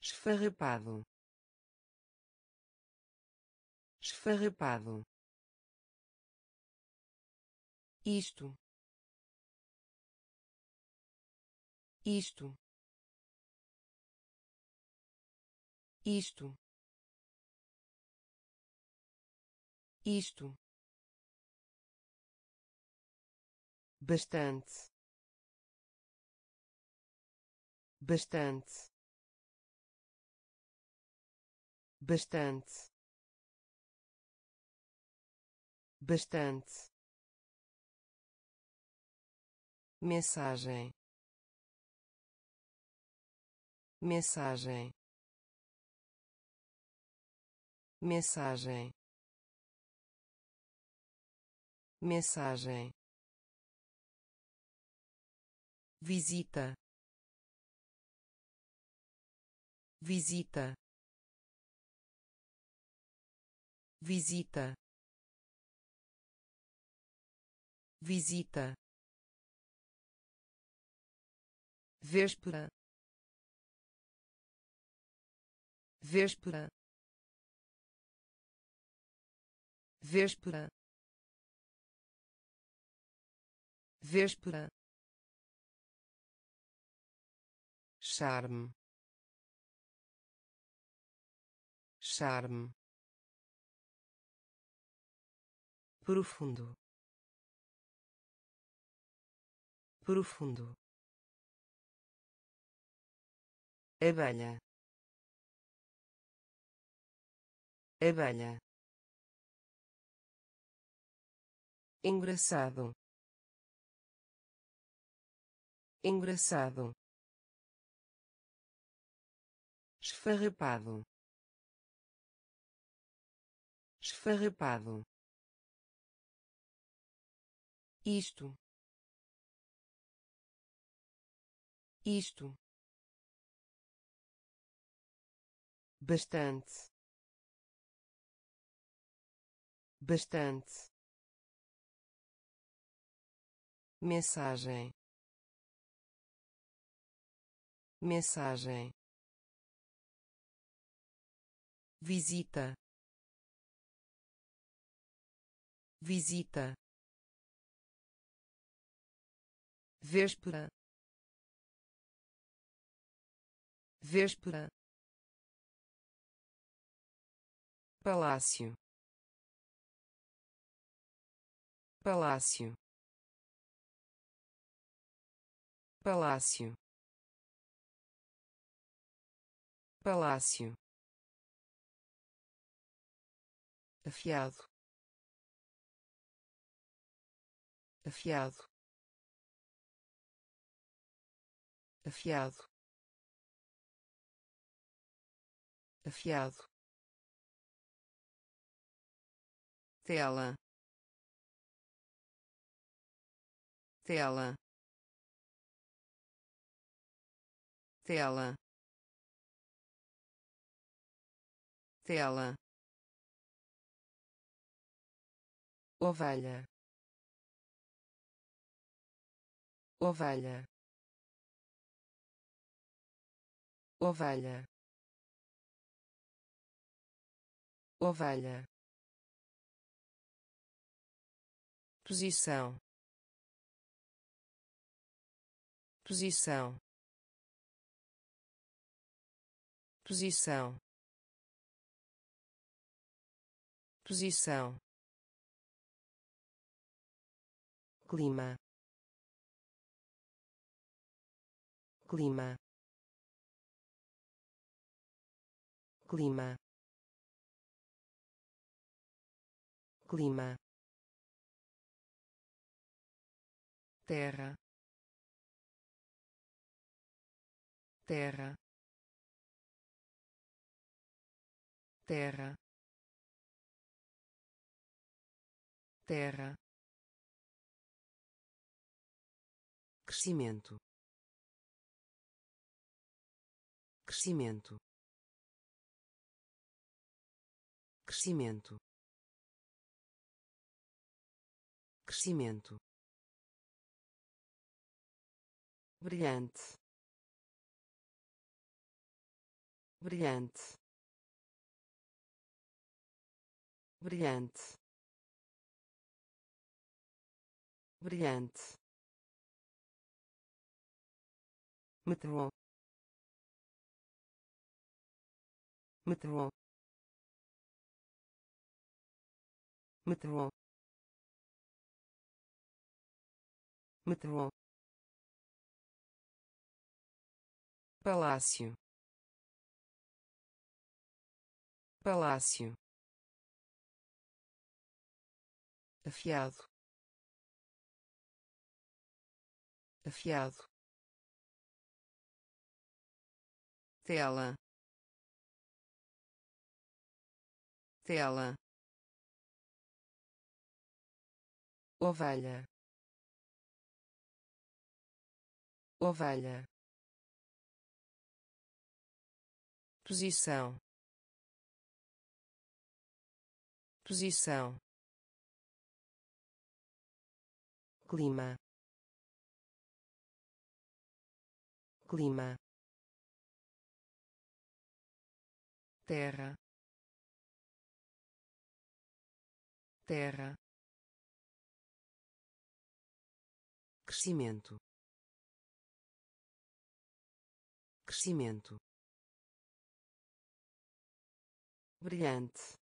A: Esfarrapado. Esfarrapado isto. Isto. Isto. Isto. Bastante. Bastante. Bastante. Bastante mensagem. Mensagem. Mensagem. Mensagem. Visita. Visita. Visita. Visita véspera. Véspera. Véspera. Véspera. Charme. Charme. Profundo. Profundo abelha. Abelha. Engraçado. Engraçado. Esfarrapado. Esfarrapado. Isto. Isto bastante. Bastante. Mensagem. Mensagem. Visita. Visita. Véspera. Véspera palácio. Palácio. Palácio. Palácio. Afiado. Afiado. Afiado. Afiado tela. Tela. Tela. Tela. Ovelha. Ovelha. Ovelha. Ovelha posição. Posição. Posição. Posição. Clima. Clima. Clima. Clima terra. Terra. Terra. Terra. Crescimento. Crescimento. Crescimento. Crescimento brilhante. Brilhante. Brilhante. Brilhante. Metrô metrô metrô metrô palácio. Palácio. Afiado. Afiado. Tela. Tela. Ovelha. Ovelha posição. Posição. Clima. Clima. Terra. Terra. Crescimento. Crescimento brilhante.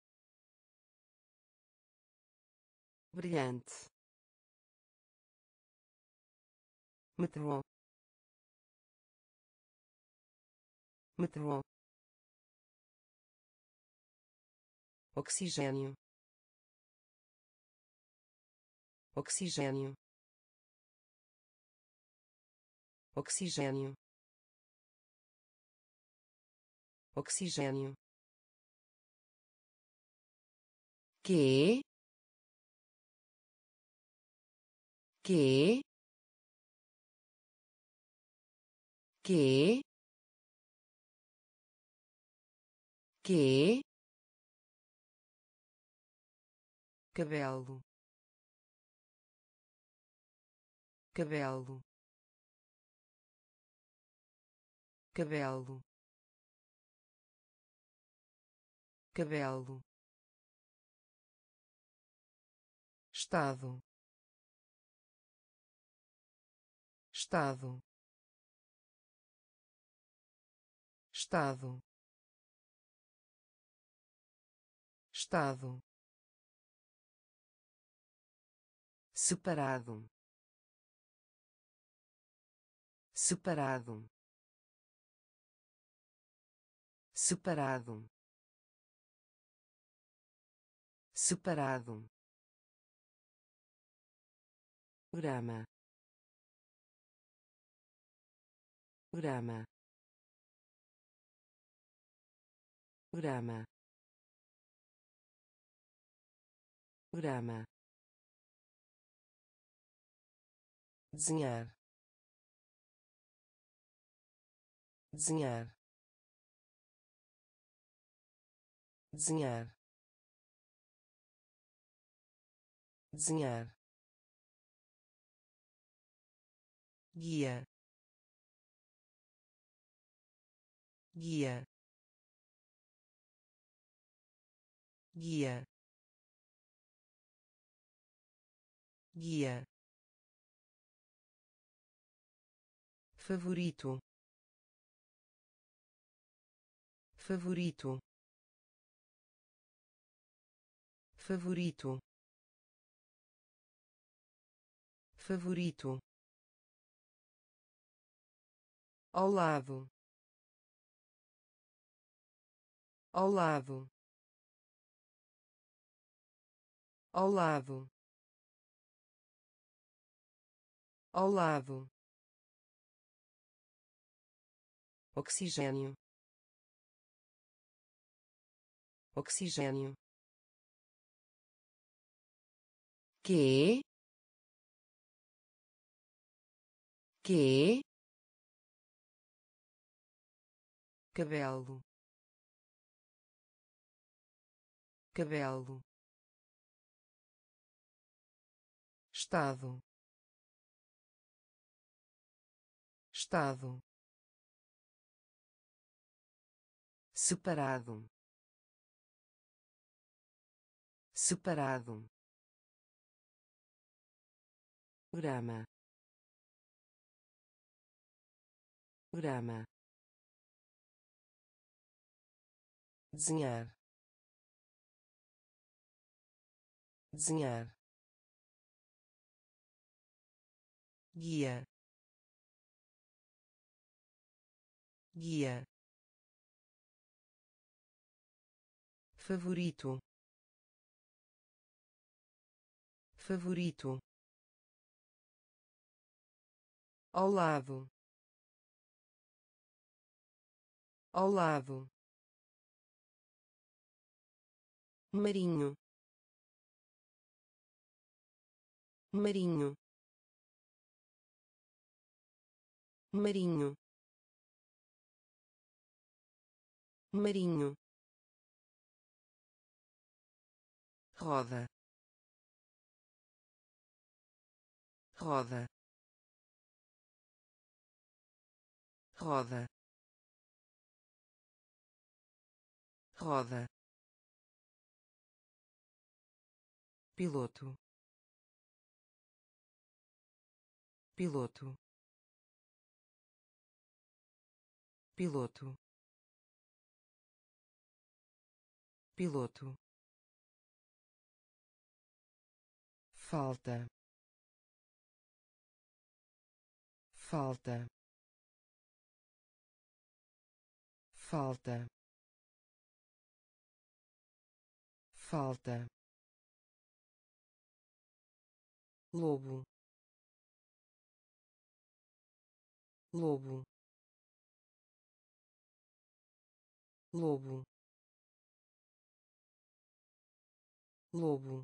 A: Brilhante. Metrô metrô oxigênio. Oxigênio. Oxigênio. Oxigênio que que que que cabelo cabelo cabelo cabelo estado estado estado Estado.
B: Separado. Separado. Separado. Separado. Grama grama grama grama desenhar. Desenhar. Desenhar. Desenhar guia. Guia. Guia. Guia. Favorito. Favorito. Favorito. Favorito ao lado. Ao lado. Ao lado. Ao lado. Oxigênio. Oxigênio.
A: Que que
B: cabelo. Cabelo.
A: Estado. Estado.
B: Separado. Separado. Grama. Grama desenhar. Desenhar. Guia. Guia.
A: Favorito. Favorito. Ao lado. Ao lado
B: marinho. Marinho. Marinho. Marinho. Roda. Roda. Roda.
A: Roda piloto. Piloto. Piloto. Piloto. Falta. Falta. Falta. Falta lobo. Lobo. Lobo. Lobo.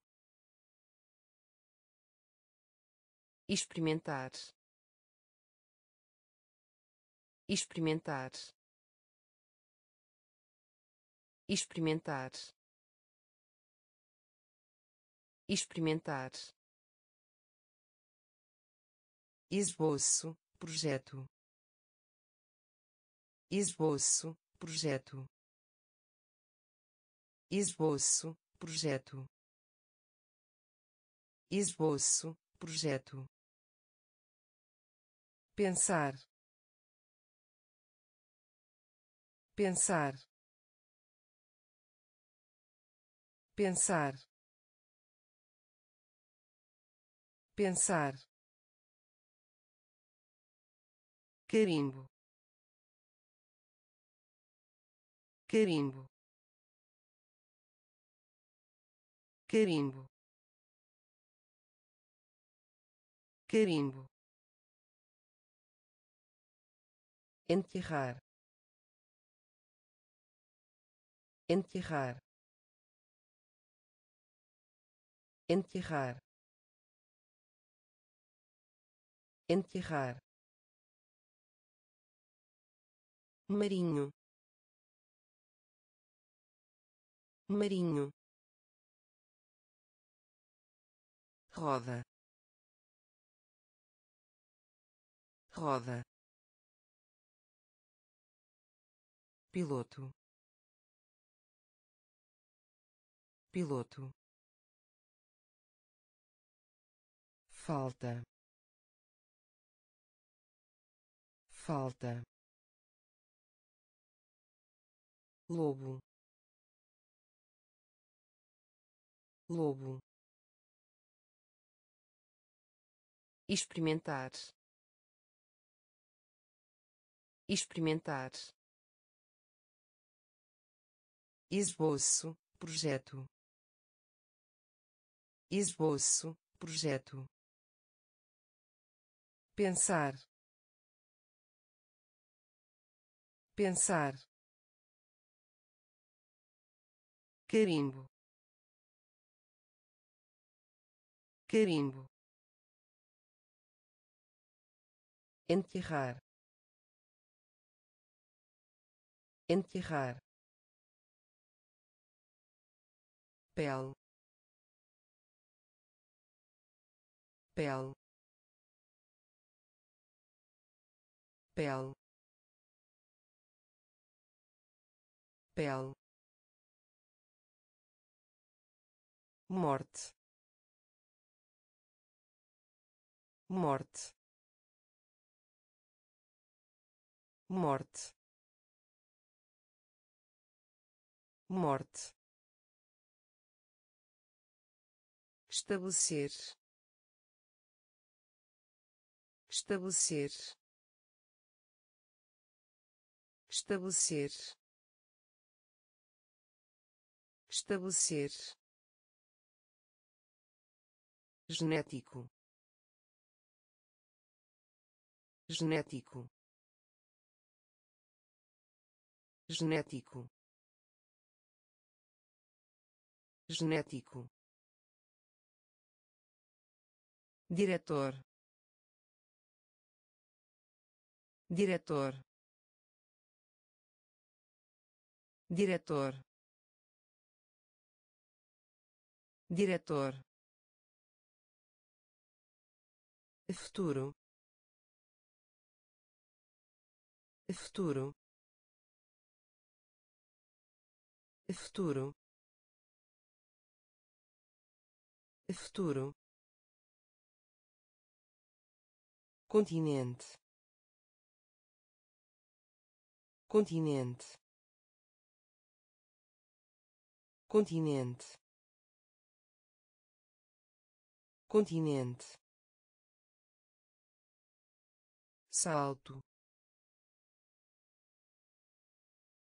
B: Experimentar. Experimentar. Experimentar. Experimentar esboço projeto. Esboço projeto. Esboço projeto. Esboço projeto.
A: Pensar. Pensar. Pensar. Pensar carimbo. Carimbo. Carimbo. Carimbo. Enterrar. Enterrar. Enterrar. Enterrar marinho. Marinho. Roda. Roda. Piloto. Piloto. Falta. Falta lobo. Lobo. Experimentar. Experimentar. Esboço projeto. Esboço projeto. Pensar. Pensar carimbo. Carimbo. Enterrar. Enterrar. Pele pele pele pele morte. Morte. Morte. Morte. Estabelecer. Estabelecer. Estabelecer. Estabelecer genético. Genético. Genético. Genético. Diretor. Diretor. Diretor. Diretor futuro. Futuro. Futuro. Futuro. Continente. Continente. Continente. Continente salto.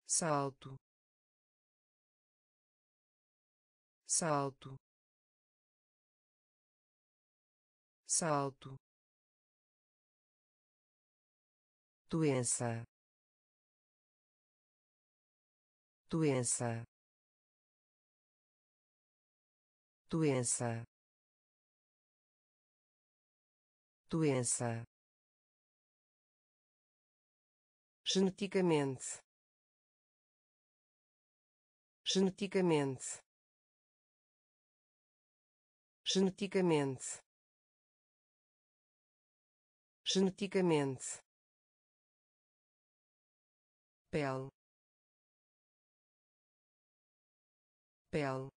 A: Salto. Salto. Salto. Doença. Doença. Doença. Doença geneticamente. Geneticamente. Geneticamente. Geneticamente. Pele. Pele.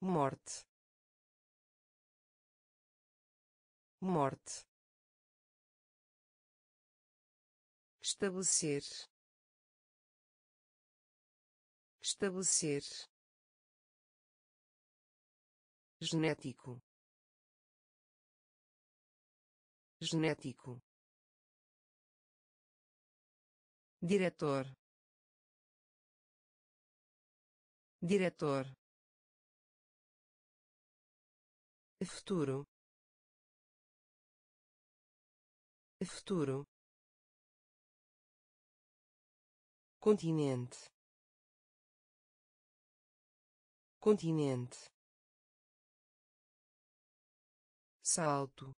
A: Morte. Morte estabelecer. Estabelecer. Genético. Genético. Diretor. Diretor. Futuro. Futuro continente. Continente. Salto.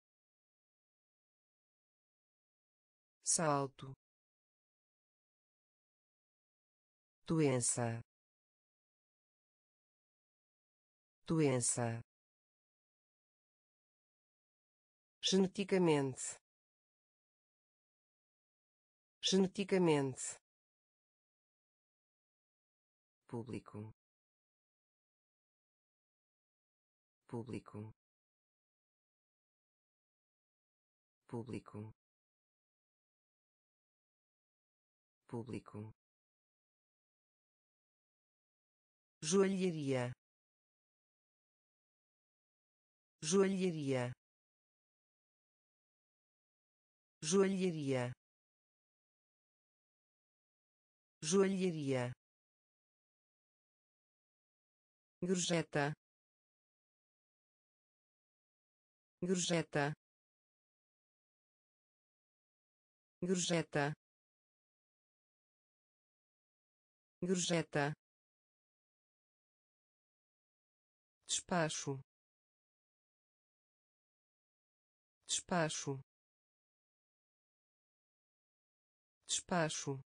A: Salto. Doença. Doença. Geneticamente. Geneticamente público. Público. Público. Público. Joalheria. Joalheria. Joalheria. Joalheria gorjeta. Gorjeta. Gorjeta. Gorjeta. Despacho. Despacho. Despacho.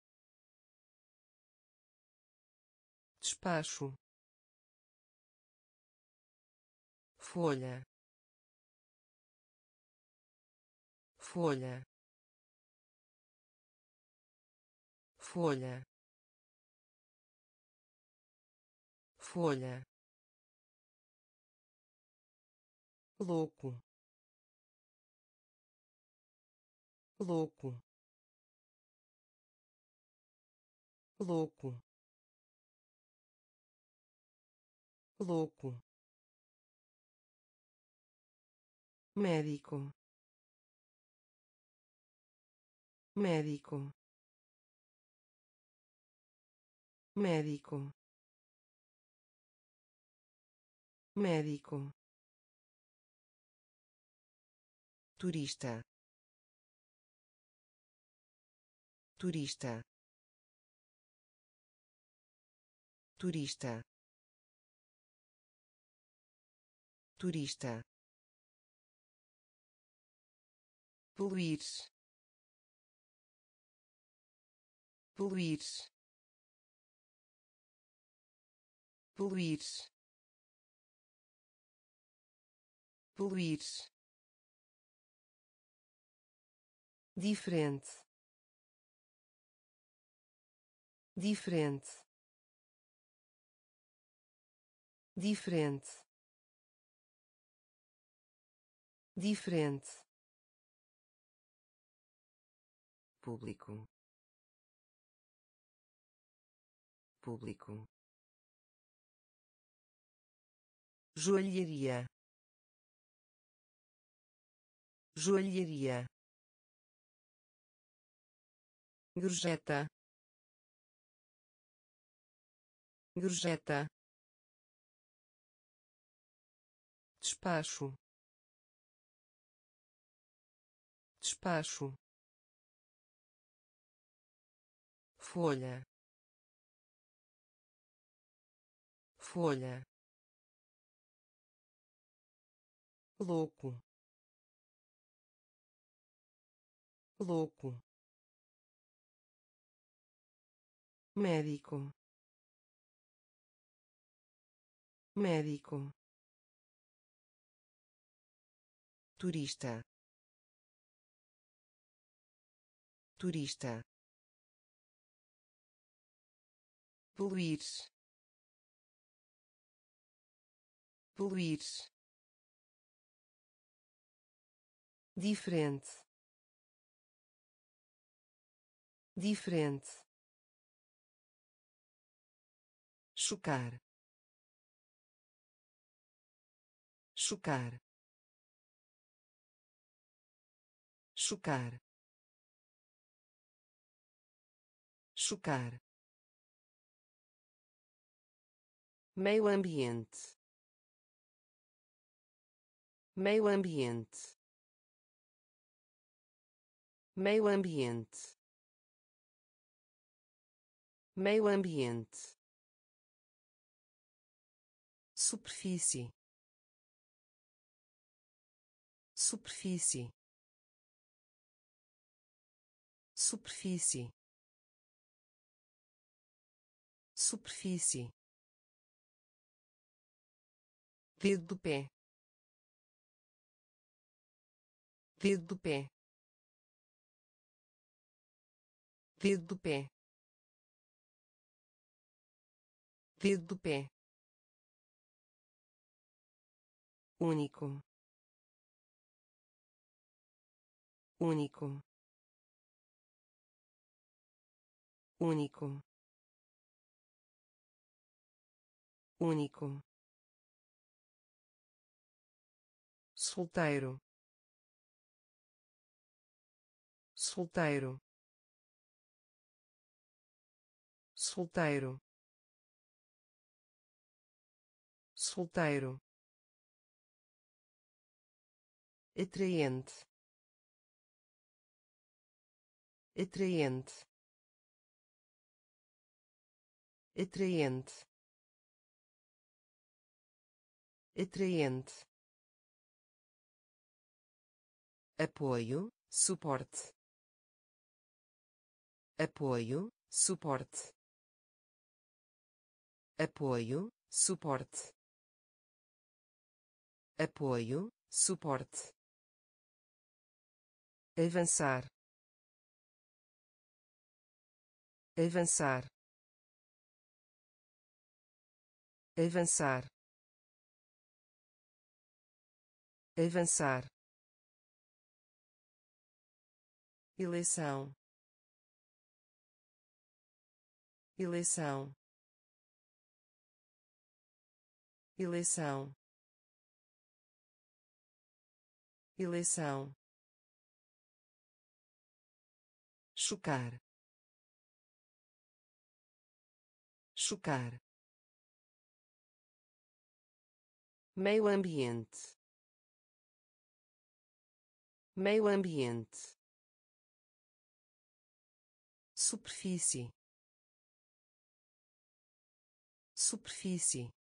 A: Despacho folha. Folha. Folha. Folha. Louco. Louco. Louco. Louco médico. Médico. Médico. Médico. Turista. Turista. Turista. Turista poluir. Poluir. Poluir. Poluir. Diferente. Diferente. Diferente. Diferente público. Público. Joalheria. Joalheria. Gorjeta. Gorjeta. Despacho. Despacho folha. Folha. Louco. Louco. Médico. Médico. Turista. Turista poluir. Poluir. Diferente. Diferente. Chocar. Chocar. Chocar. Chocar meio ambiente. Meio ambiente. Meio ambiente. Meio ambiente. Superfície. Superfície. Superfície. Superfície dedo do pé. Dedo do pé. Dedo do pé. Dedo do pé. Único. Único. Único. Único solteiro. Solteiro. Solteiro. Solteiro. Atraente. Atraente. Atraente. Atraente apoio suporte. Apoio suporte. Apoio suporte. Apoio suporte. Avançar. Avançar. Avançar. Avançar eleição. Eleição. Eleição. Eleição. Chocar. Chocar. Meio ambiente. Meio ambiente superfície. Superfície.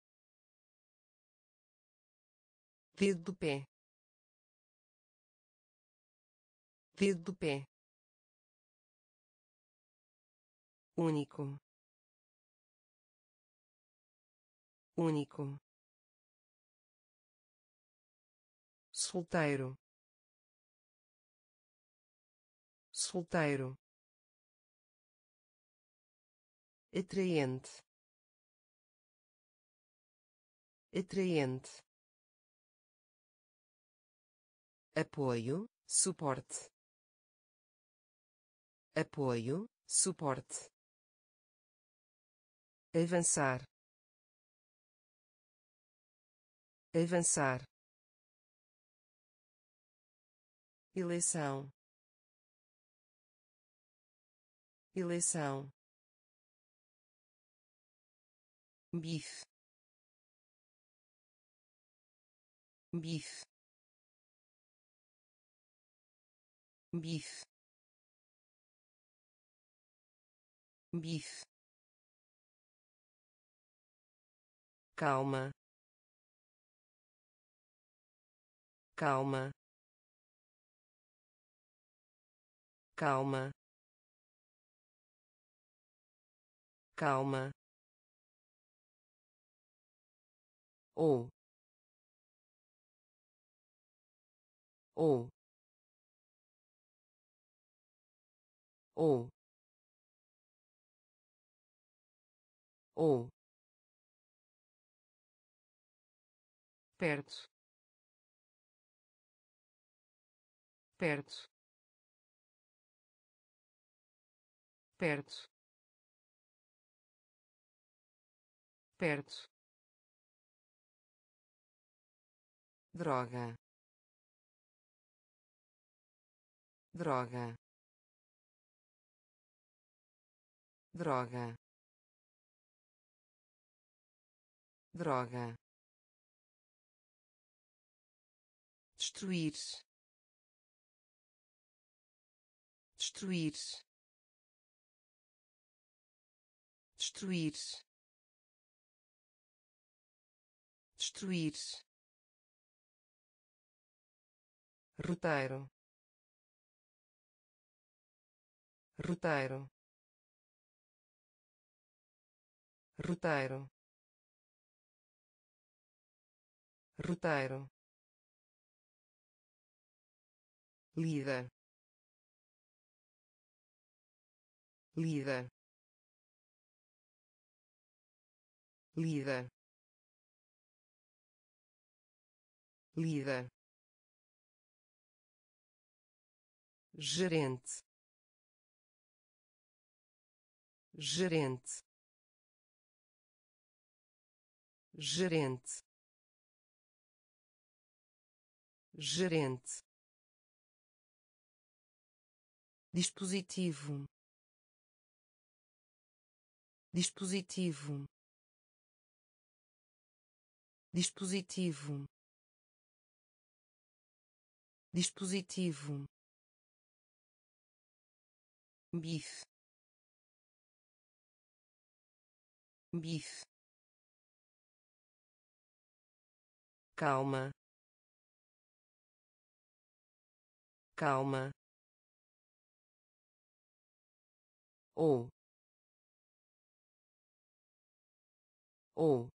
A: Dedo do pé. Dedo do pé. Único. Único. Solteiro. Solteiro atraente. Atraente. Apoio suporte. Apoio suporte. Avançar. Avançar. Eleição. Eleição bife. Bife. Bife. Bife. Calma. Calma. Calma. Calma ou ou ou ou perto. Perto. Perto. Perto droga. Droga. Droga. Droga. Destruir. Destruir. Destruir. Destruir roteiro roteiro roteiro roteiro líder líder líder líder gerente. Gerente. Gerente. Gerente. Dispositivo. Dispositivo. Dispositivo. Dispositivo bife. Bife. Calma. Calma. Ou. Ou.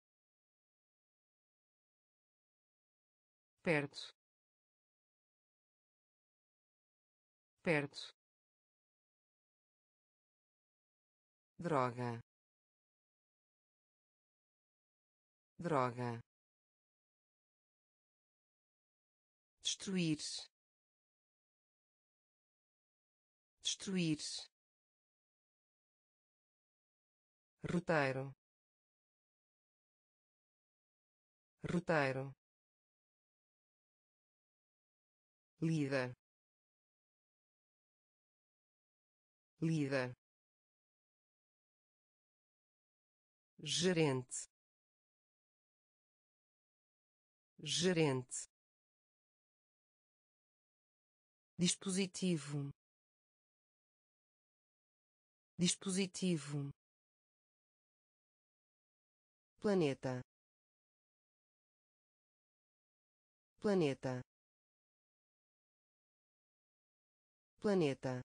A: Perto. Perto droga. Droga. Destruir. Destruir. Roteiro. Roteiro. Líder líder gerente. Gerente. Dispositivo. Dispositivo. Planeta. Planeta. Planeta.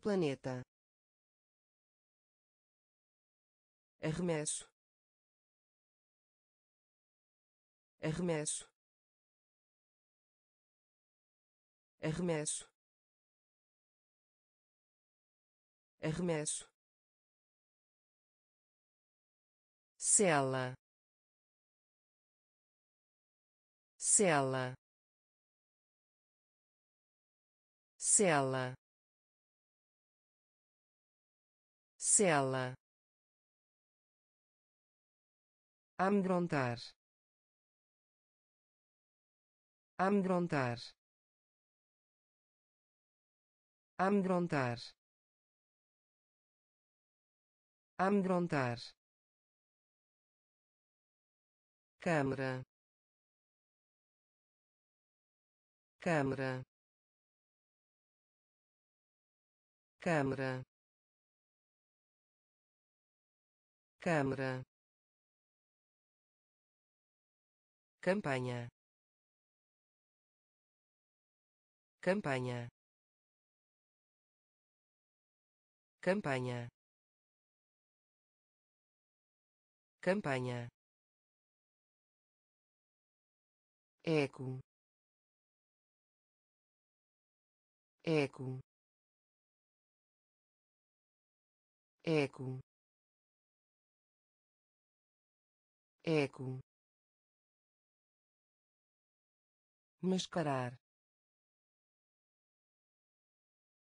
A: Planeta arremesso. Arremesso. Arremesso. Arremesso. Cela. Cela. Cela. Cela amedrontar. Amedrontar. Amedrontar. Amedrontar. Câmara. Câmara. Câmara. Câmara campanha. Campanha. Campanha. Campanha. Eco. Eco. Eco. Eco mascarar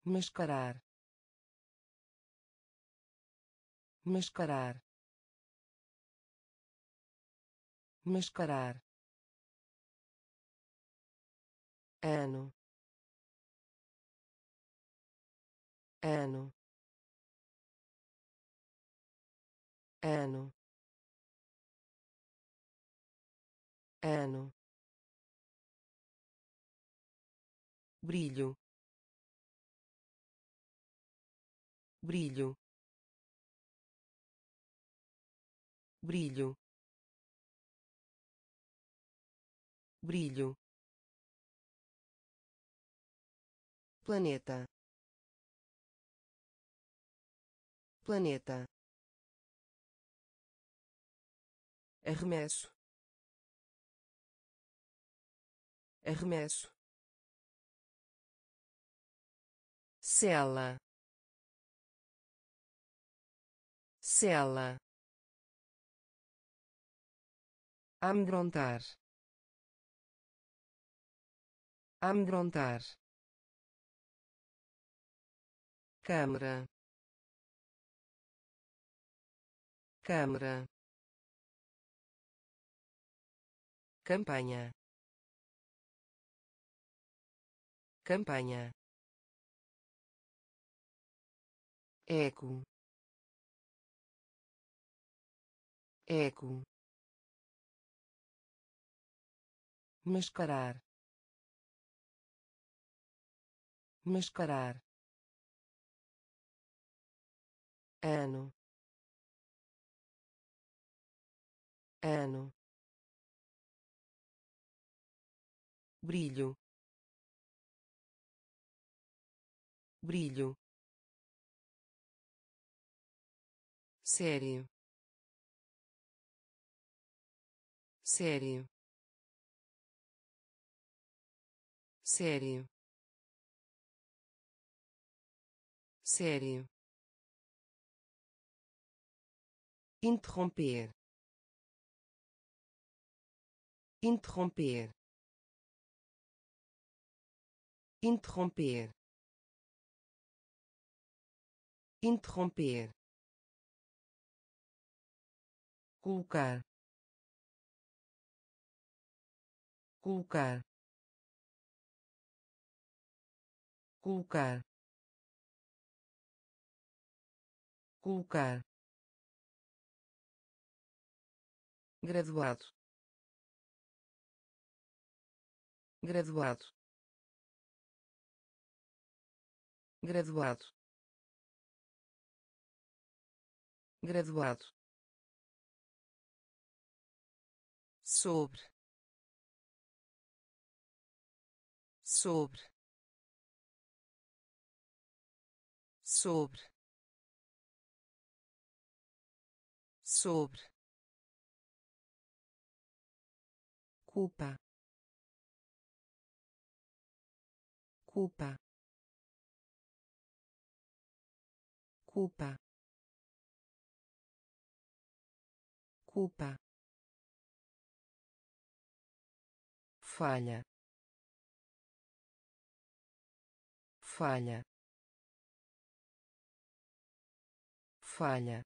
A: mascarar mascarar mascarar. Ano ano. Ano ano brilho. Brilho. Brilho. Brilho. Planeta. Planeta. Arremesso. Arremesso cela. Cela. Amedrontar. Amedrontar. Câmara. Câmara. Campanha. Campanha eco eco mascarar. Mascarar. Ano. Ano. Brilho. Brilho sério. Sério. Sério. Sério. Interromper. Interromper. Interromper. Interromper colocar. Colocar. Colocar. Colocar. Graduado. Graduado. Graduado. Graduado sobre. Sobre. Sobre. Sobre. Culpa. Culpa. Culpa. Culpa falha. Falha. Falha.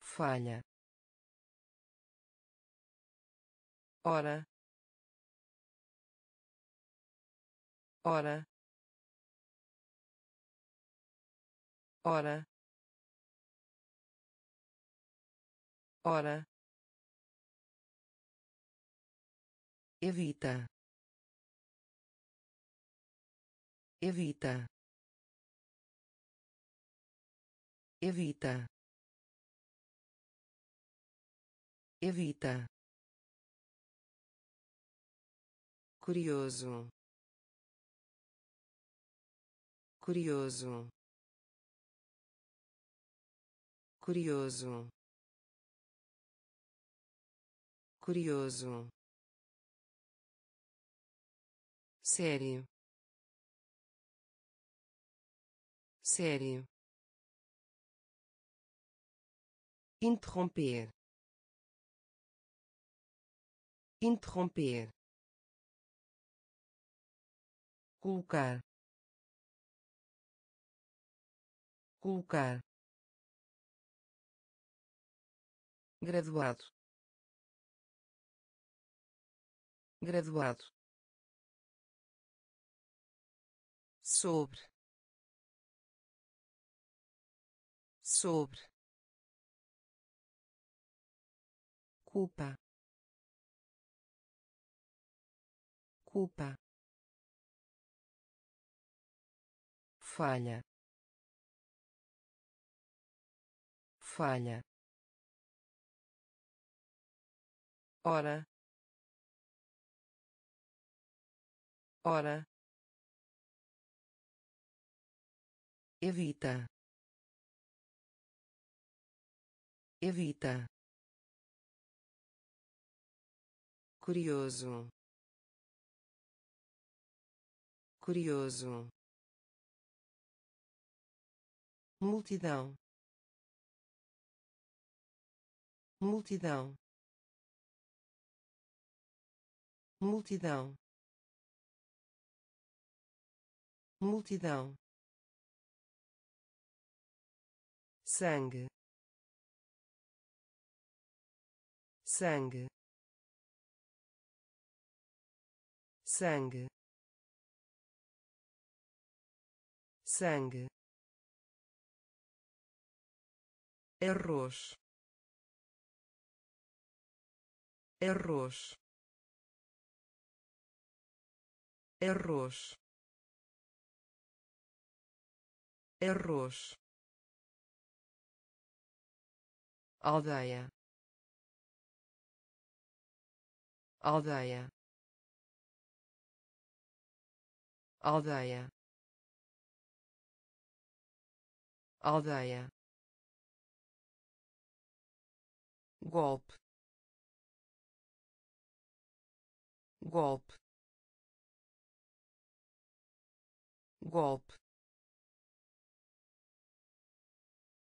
A: Falha. Hora. Hora. Hora. Hora evita. Evita. Evita. Evita. Curioso. Curioso. Curioso. Curioso sério. Sério. Interromper. Interromper. Colocar. Colocar. Graduado. Graduado sobre. Sobre. Culpa. Culpa. Falha. Falha. Hora. Hora evita. Evita. Curioso. Curioso. Multidão. Multidão. Multidão. Multidão sangue sangue sangue sangue arroz arroz arroz arroz aldeia. Aldeia. Aldeia. Aldeia. Golpe. Golpe. Golpe.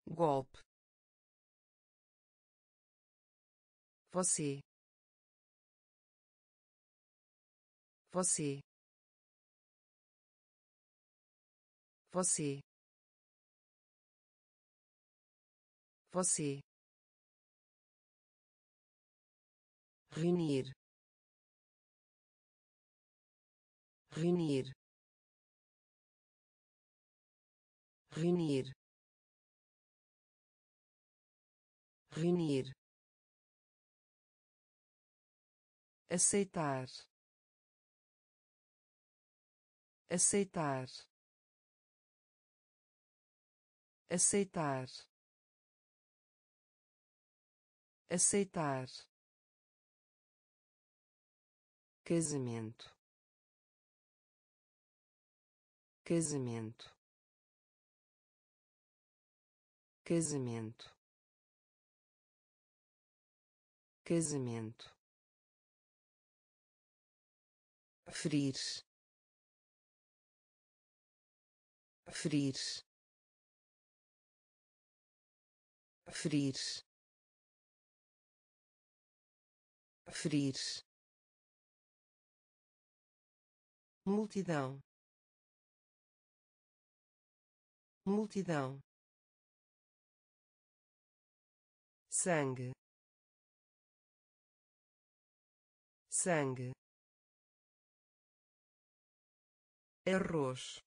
A: Golpe você. Você. Você. Você. Reunir. Reunir. Reunir. Reunir aceitar. Aceitar. Aceitar. Aceitar. Casamento. Casamento. Casamento. Casamento ferir. Ferir. Ferir. Ferir. Multidão. Multidão. Sangue. Sangue arroz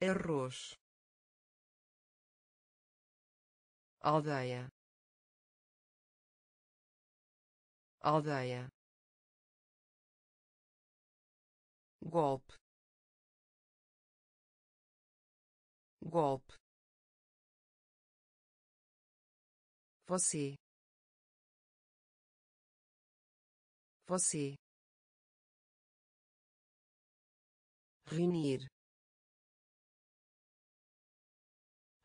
A: arroz aldeia. Aldeia. Golpe. Golpe. Você. Você reunir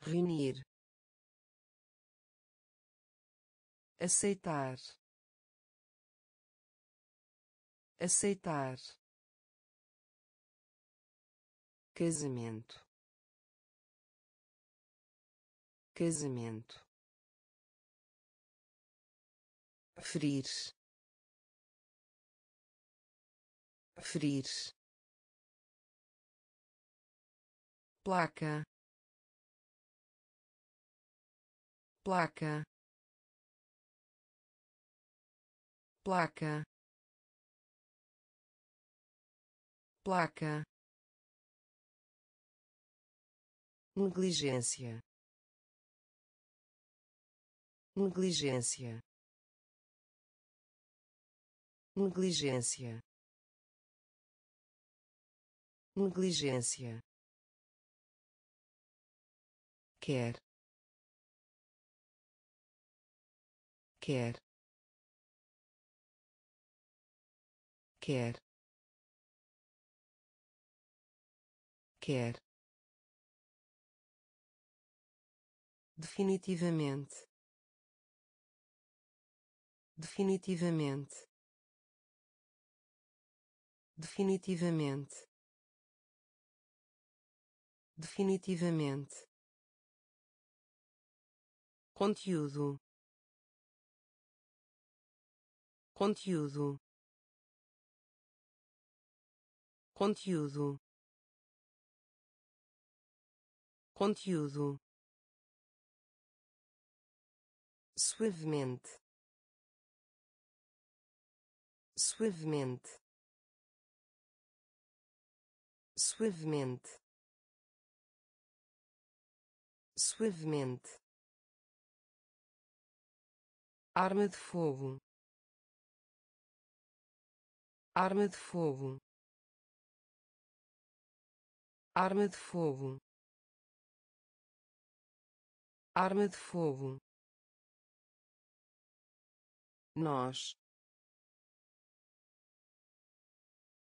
A: reunir aceitar aceitar casamento casamento ferir ferir placa. Placa. Placa. Placa. Negligência. Negligência. Negligência. Negligência quer quer quer quer. Definitivamente. Definitivamente. Definitivamente. Definitivamente conteúdo. Conteúdo. Conteúdo. Conteúdo. Suavemente. Suavemente. Suavemente. Suavemente arma de fogo. Arma de fogo. Arma de fogo. Arma de fogo. Nós.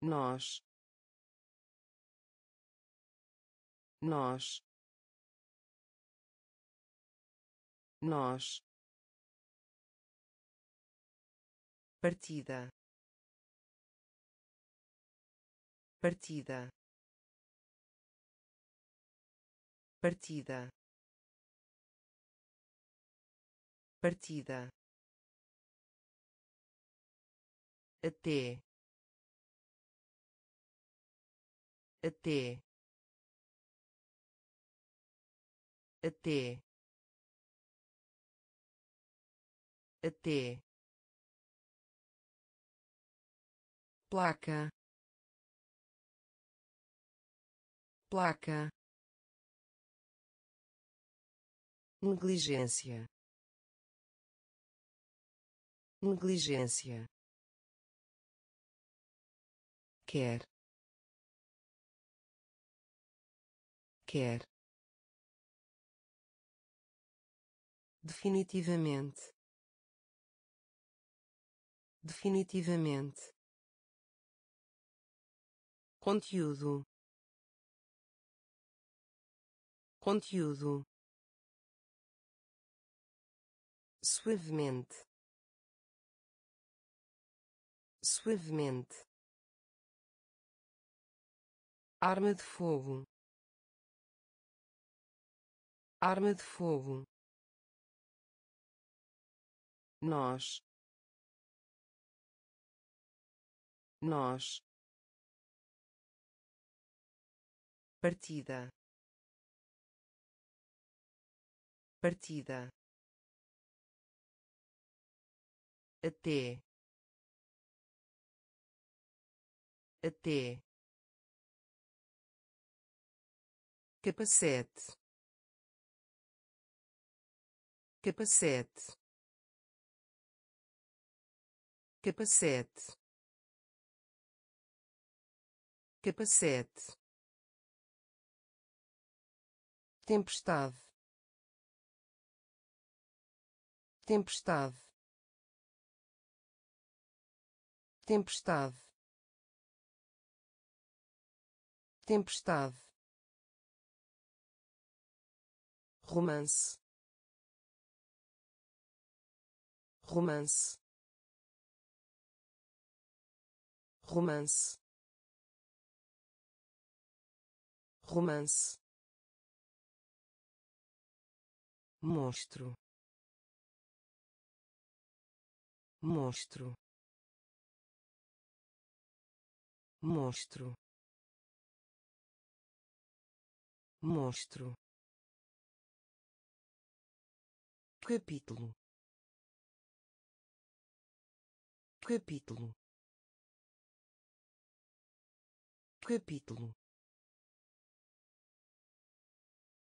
A: Nós. Nós. Nós partida. Partida. Partida. Partida. Até. Até. Até. Até placa. Placa. Negligência. Negligência. Quer. Quer. Definitivamente. Definitivamente conteúdo. Conteúdo. Suavemente. Suavemente. Arma de fogo. Arma de fogo. Nós. Nós partida. Partida. Até. Até. Capacete. Capacete. Capacete. Capacete tempestade. Tempestade. Tempestade. Tempestade. Romance. Romance. Romance. Romance monstro. Monstro. Monstro. Monstro. Capítulo. Capítulo. Capítulo.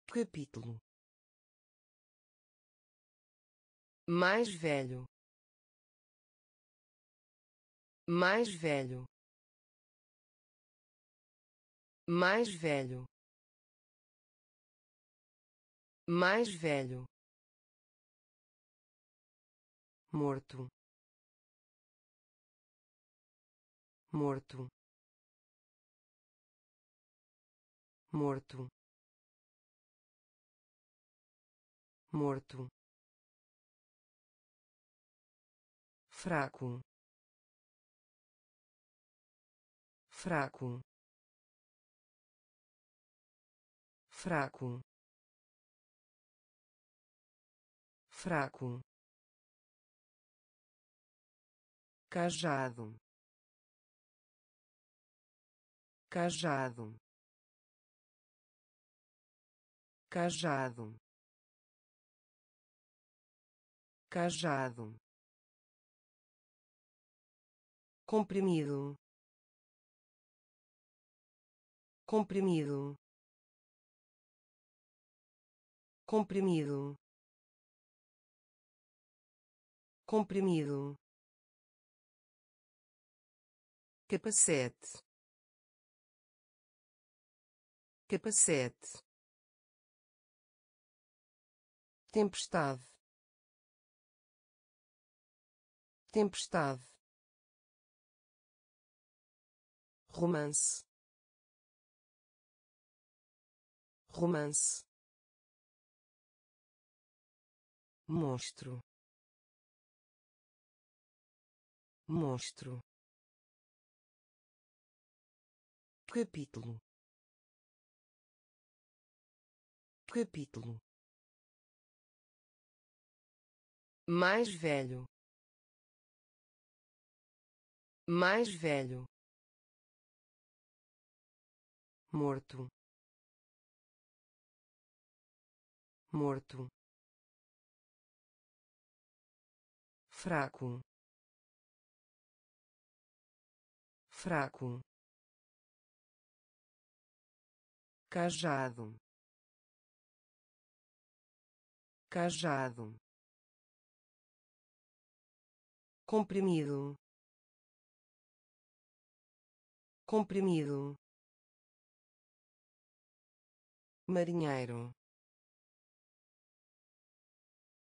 A: Capítulo mais velho. Mais velho. Mais velho. Mais velho. Morto. Morto. Morto. Morto fraco. Fraco. Fraco. Fraco. Cajado. Cajado. Cajado. Cajado comprimido. Comprimido. Comprimido. Comprimido. Capacete. Capacete. Tempestade. Tempestade romance. Romance. Monstro. Monstro. Capítulo. Capítulo. Mais velho. Mais velho morto. Morto. Fraco. Fraco. Cajado. Cajado. Comprimido. Comprimido marinheiro.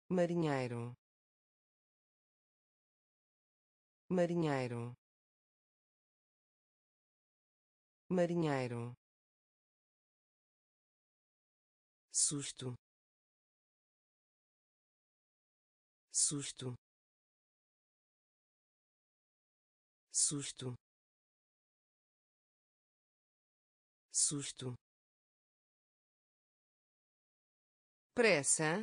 A: Marinheiro. Marinheiro. Marinheiro. Susto. Susto. Susto. Susto pressa.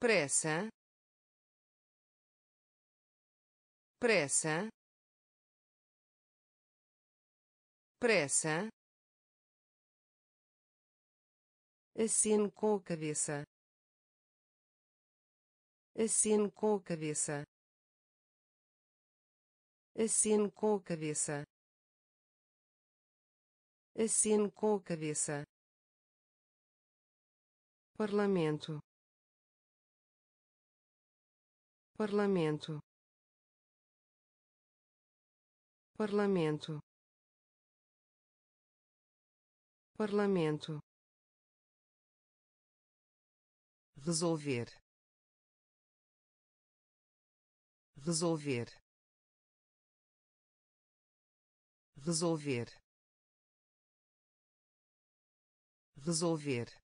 A: Pressa. Pressa. Pressa. Aceno com a cabeça. Aceno com a cabeça. Aceno com a cabeça. Aceno com a cabeça parlamento. Parlamento. Parlamento. Parlamento. Resolver. Resolver. Resolver. Resolver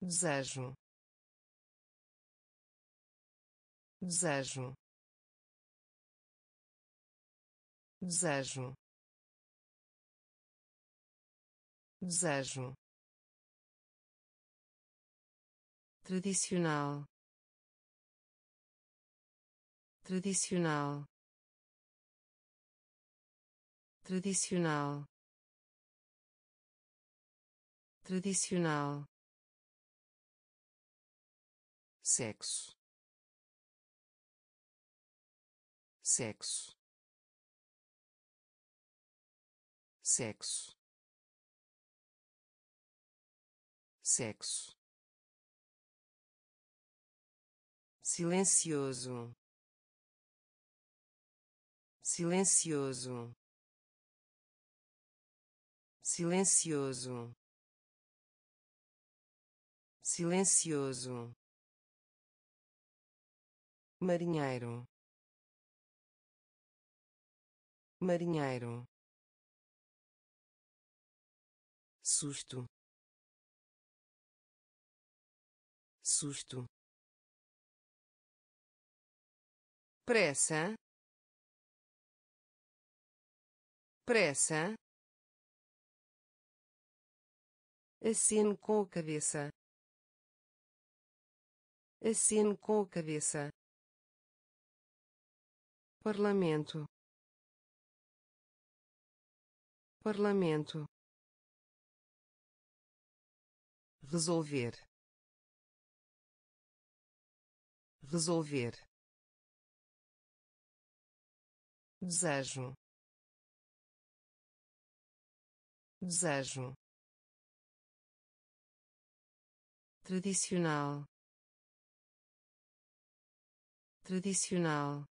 A: desejo. Desejo. Desejo. Desejo. Tradicional. Tradicional. Tradicional. Tradicional sexo. Sexo. Sexo. Sexo. Silencioso. Silencioso. Silencioso. Silencioso marinheiro. Marinheiro. Susto. Susto. Pressa. Pressa. Aceno com a cabeça. Aceno com a cabeça Parlamento. Parlamento. Resolver. Resolver. Desejo. Desejo. Tradicional. Tradicional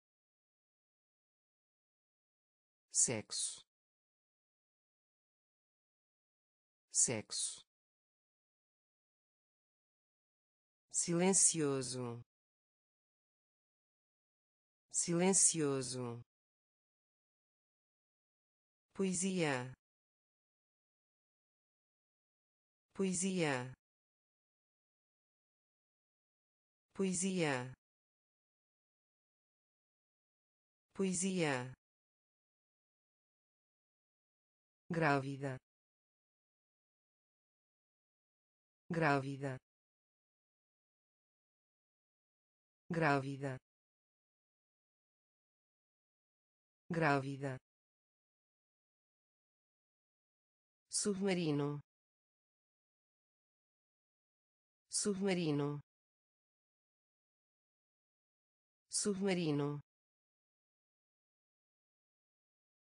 A: sexo. Sexo. Silencioso. Silencioso. Poesia. Poesia. Poesia. Poesia grávida grávida grávida grávida submarino. Submarino. Submarino.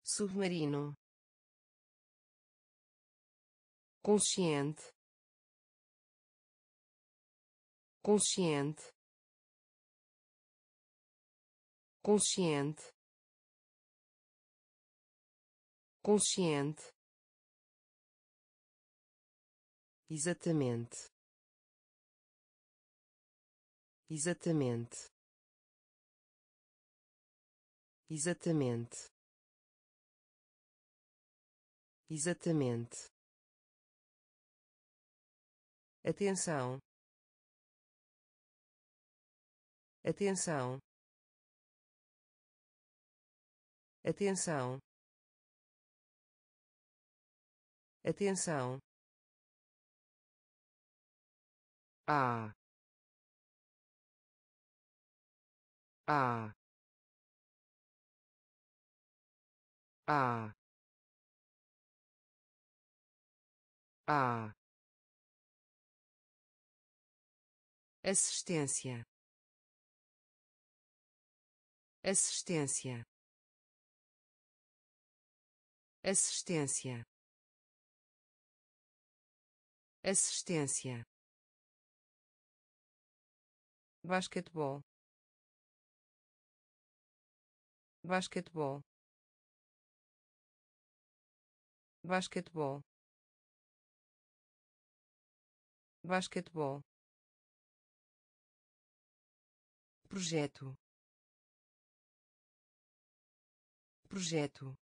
A: Submarino consciente. Consciente. Consciente. Consciente. Exatamente. Exatamente. Exatamente. Exatamente atenção. Atenção. Atenção. Atenção. A. A. A. A assistência. Assistência. Assistência. Assistência. Basquetebol. Basquetebol. Basquetebol. Basquetebol projeto. Projeto.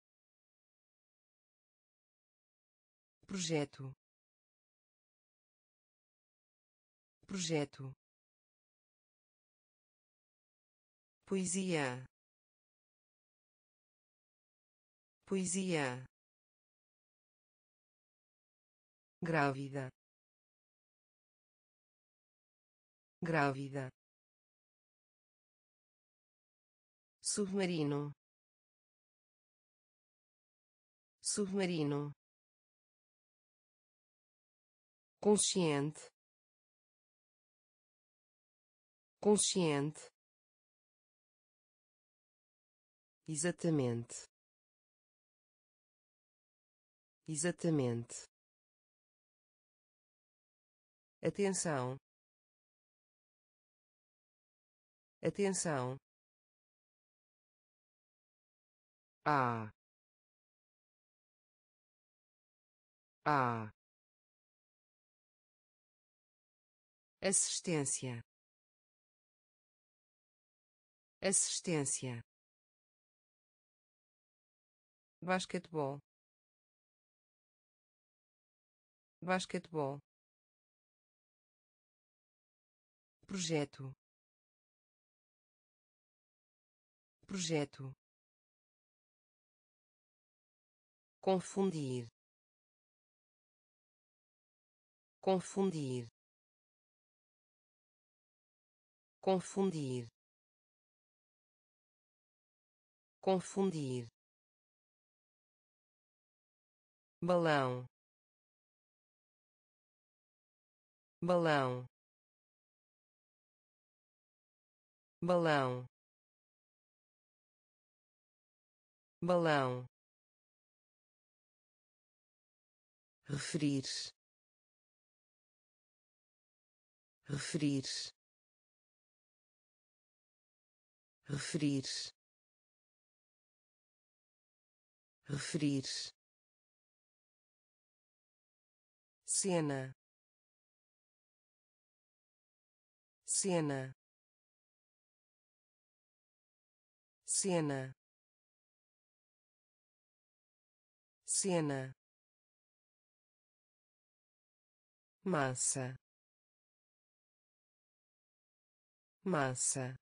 A: Projeto. Projeto. Poesia. Poesia. Grávida. Grávida submarino. Submarino. Consciente. Consciente. Exatamente. Exatamente. Atenção. Atenção a. A. Assistência. Assistência. Basquetebol. Basquetebol. Projeto. Projeto confundir. Confundir. Confundir. Confundir. Balão. Balão. Balão. Balão referir. Referir. Referir. Referir. Cena cena cena cena massa. Massa.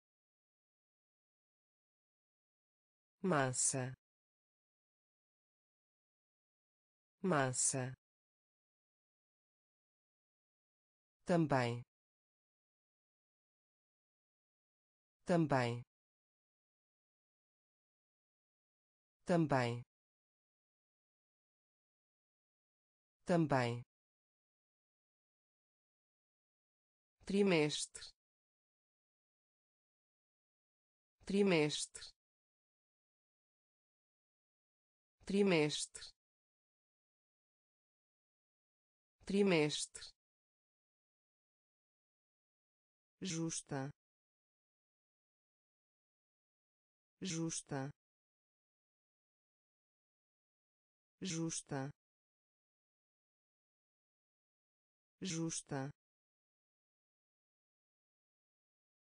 A: Massa. Massa. Também. Também. Também. Também trimestre. Trimestre. Trimestre. Trimestre. Justa. Justa. Justa. Justa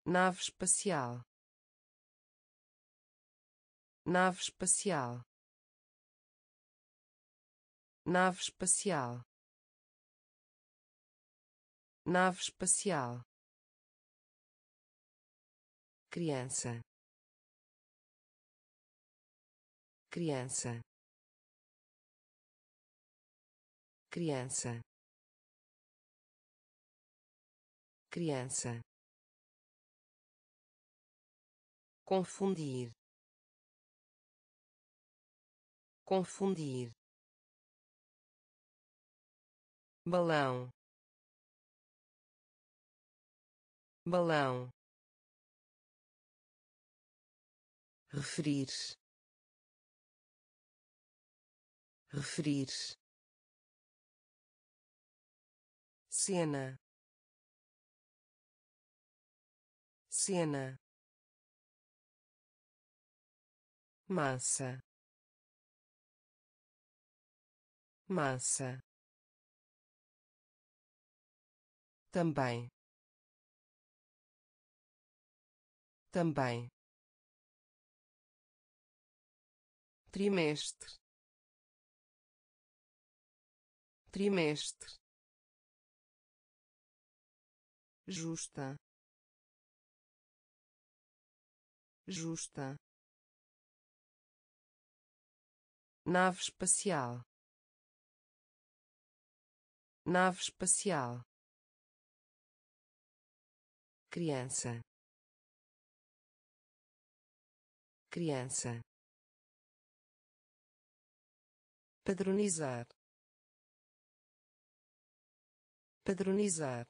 A: nave espacial. Nave espacial. Nave espacial. Nave espacial. Criança. Criança. Criança. Criança confundir. Confundir. Balão. Balão. Referir. Referir. Cena. Cena massa. Massa. Também. Também. Trimestre. Trimestre. Justa. Justa nave espacial. Nave espacial. Criança. Criança. Padronizar. Padronizar.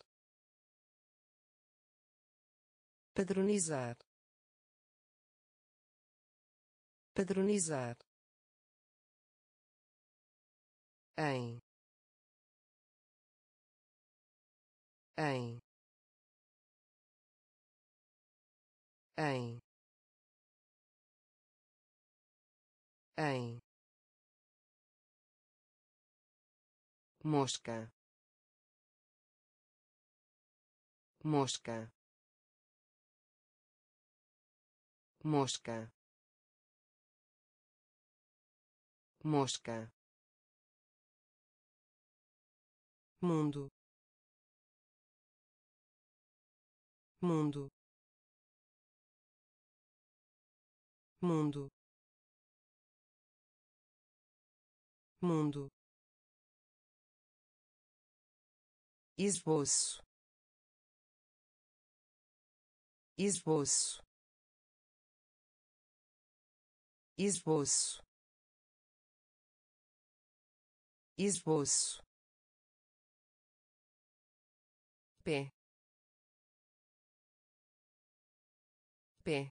A: Padronizar. Padronizar em. Em. Em. Em. Mosca. Mosca. Mosca. Mosca mundo. Mundo. Mundo. Mundo. Esboço. Esboço. Esboço. Esboço pé pé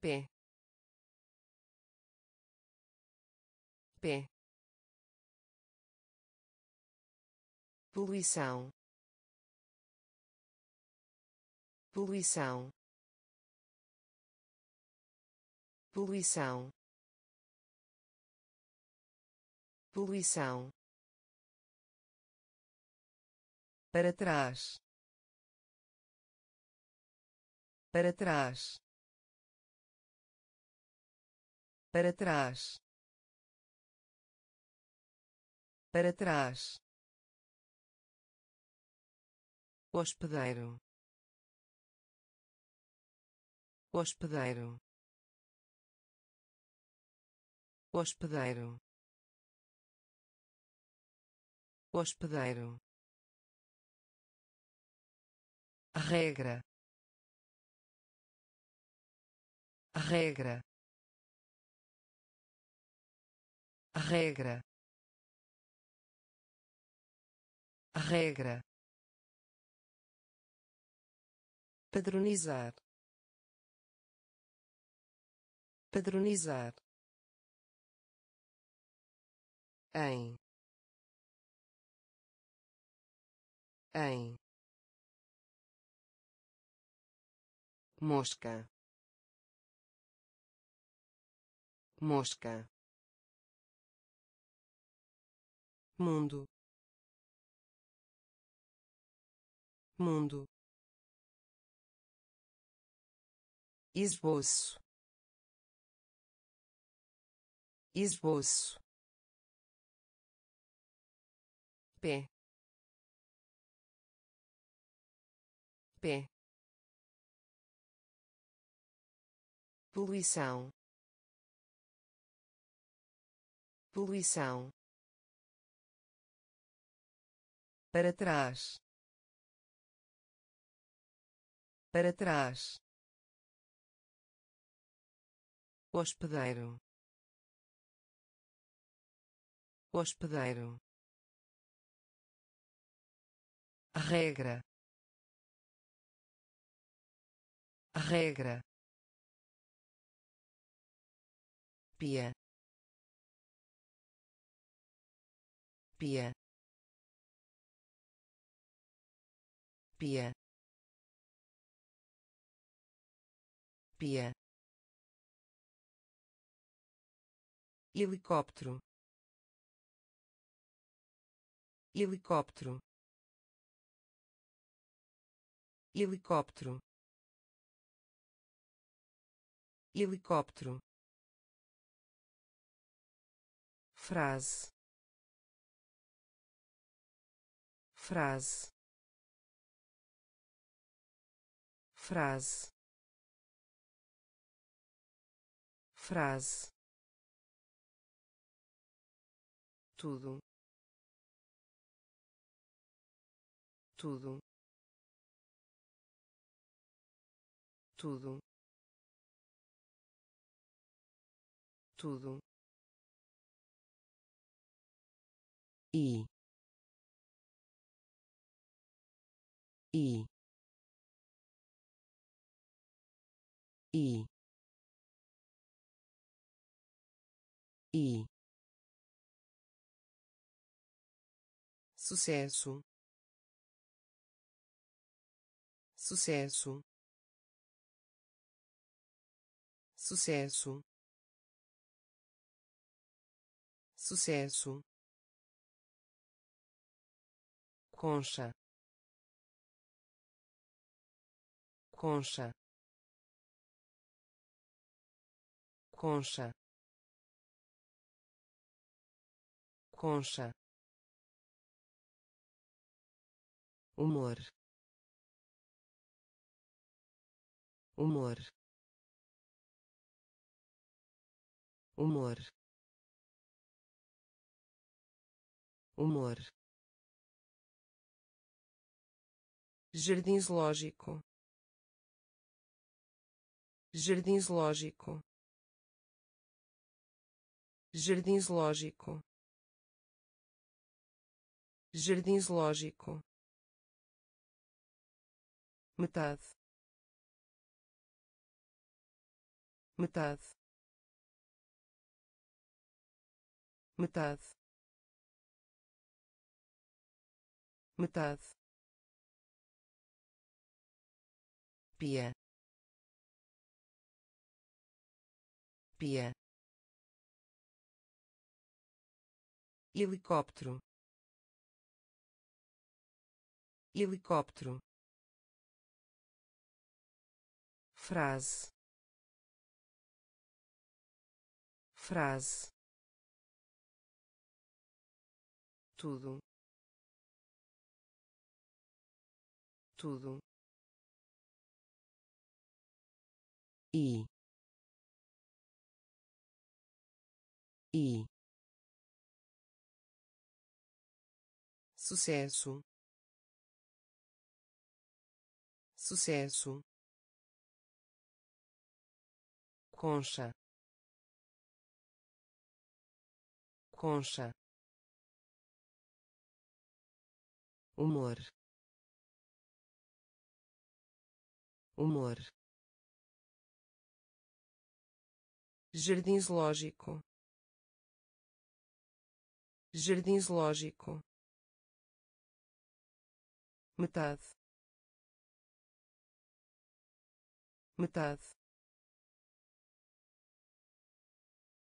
A: pé pé poluição. Poluição. Poluição. Poluição para trás. Para trás. Para trás. Para trás. Hospedeiro. Hospedeiro. Hospedeiro. Hospedeiro regra regra regra regra. Padronizar. Padronizar. Em. Em mosca. Mosca. Mundo. Mundo. Esboço. Esboço. Pé. Pé poluição. Poluição. Para trás. Para trás. Hospedeiro. Hospedeiro. Regra. Regra pia. Pia. Pia. Pia. Helicóptero. Helicóptero. Helicóptero. Helicóptero frase. Frase. Frase. Frase. Tudo. Tudo. Tudo. Tudo
B: e. E e e sucesso. Sucesso. Sucesso. Sucesso concha. Concha. Concha. Concha. Humor. Humor. Humor. Humor jardim zoológico. Jardim zoológico. Jardim zoológico. Jardim zoológico. Metade. Metade. Metade. Metade pia. Pia. Helicóptero. Helicóptero. Frase. Frase. Tudo. Tudo e. E. Sucesso. Sucesso. Concha. Concha. Humor. Humor jardim zoológico. Jardim zoológico. Metade. Metade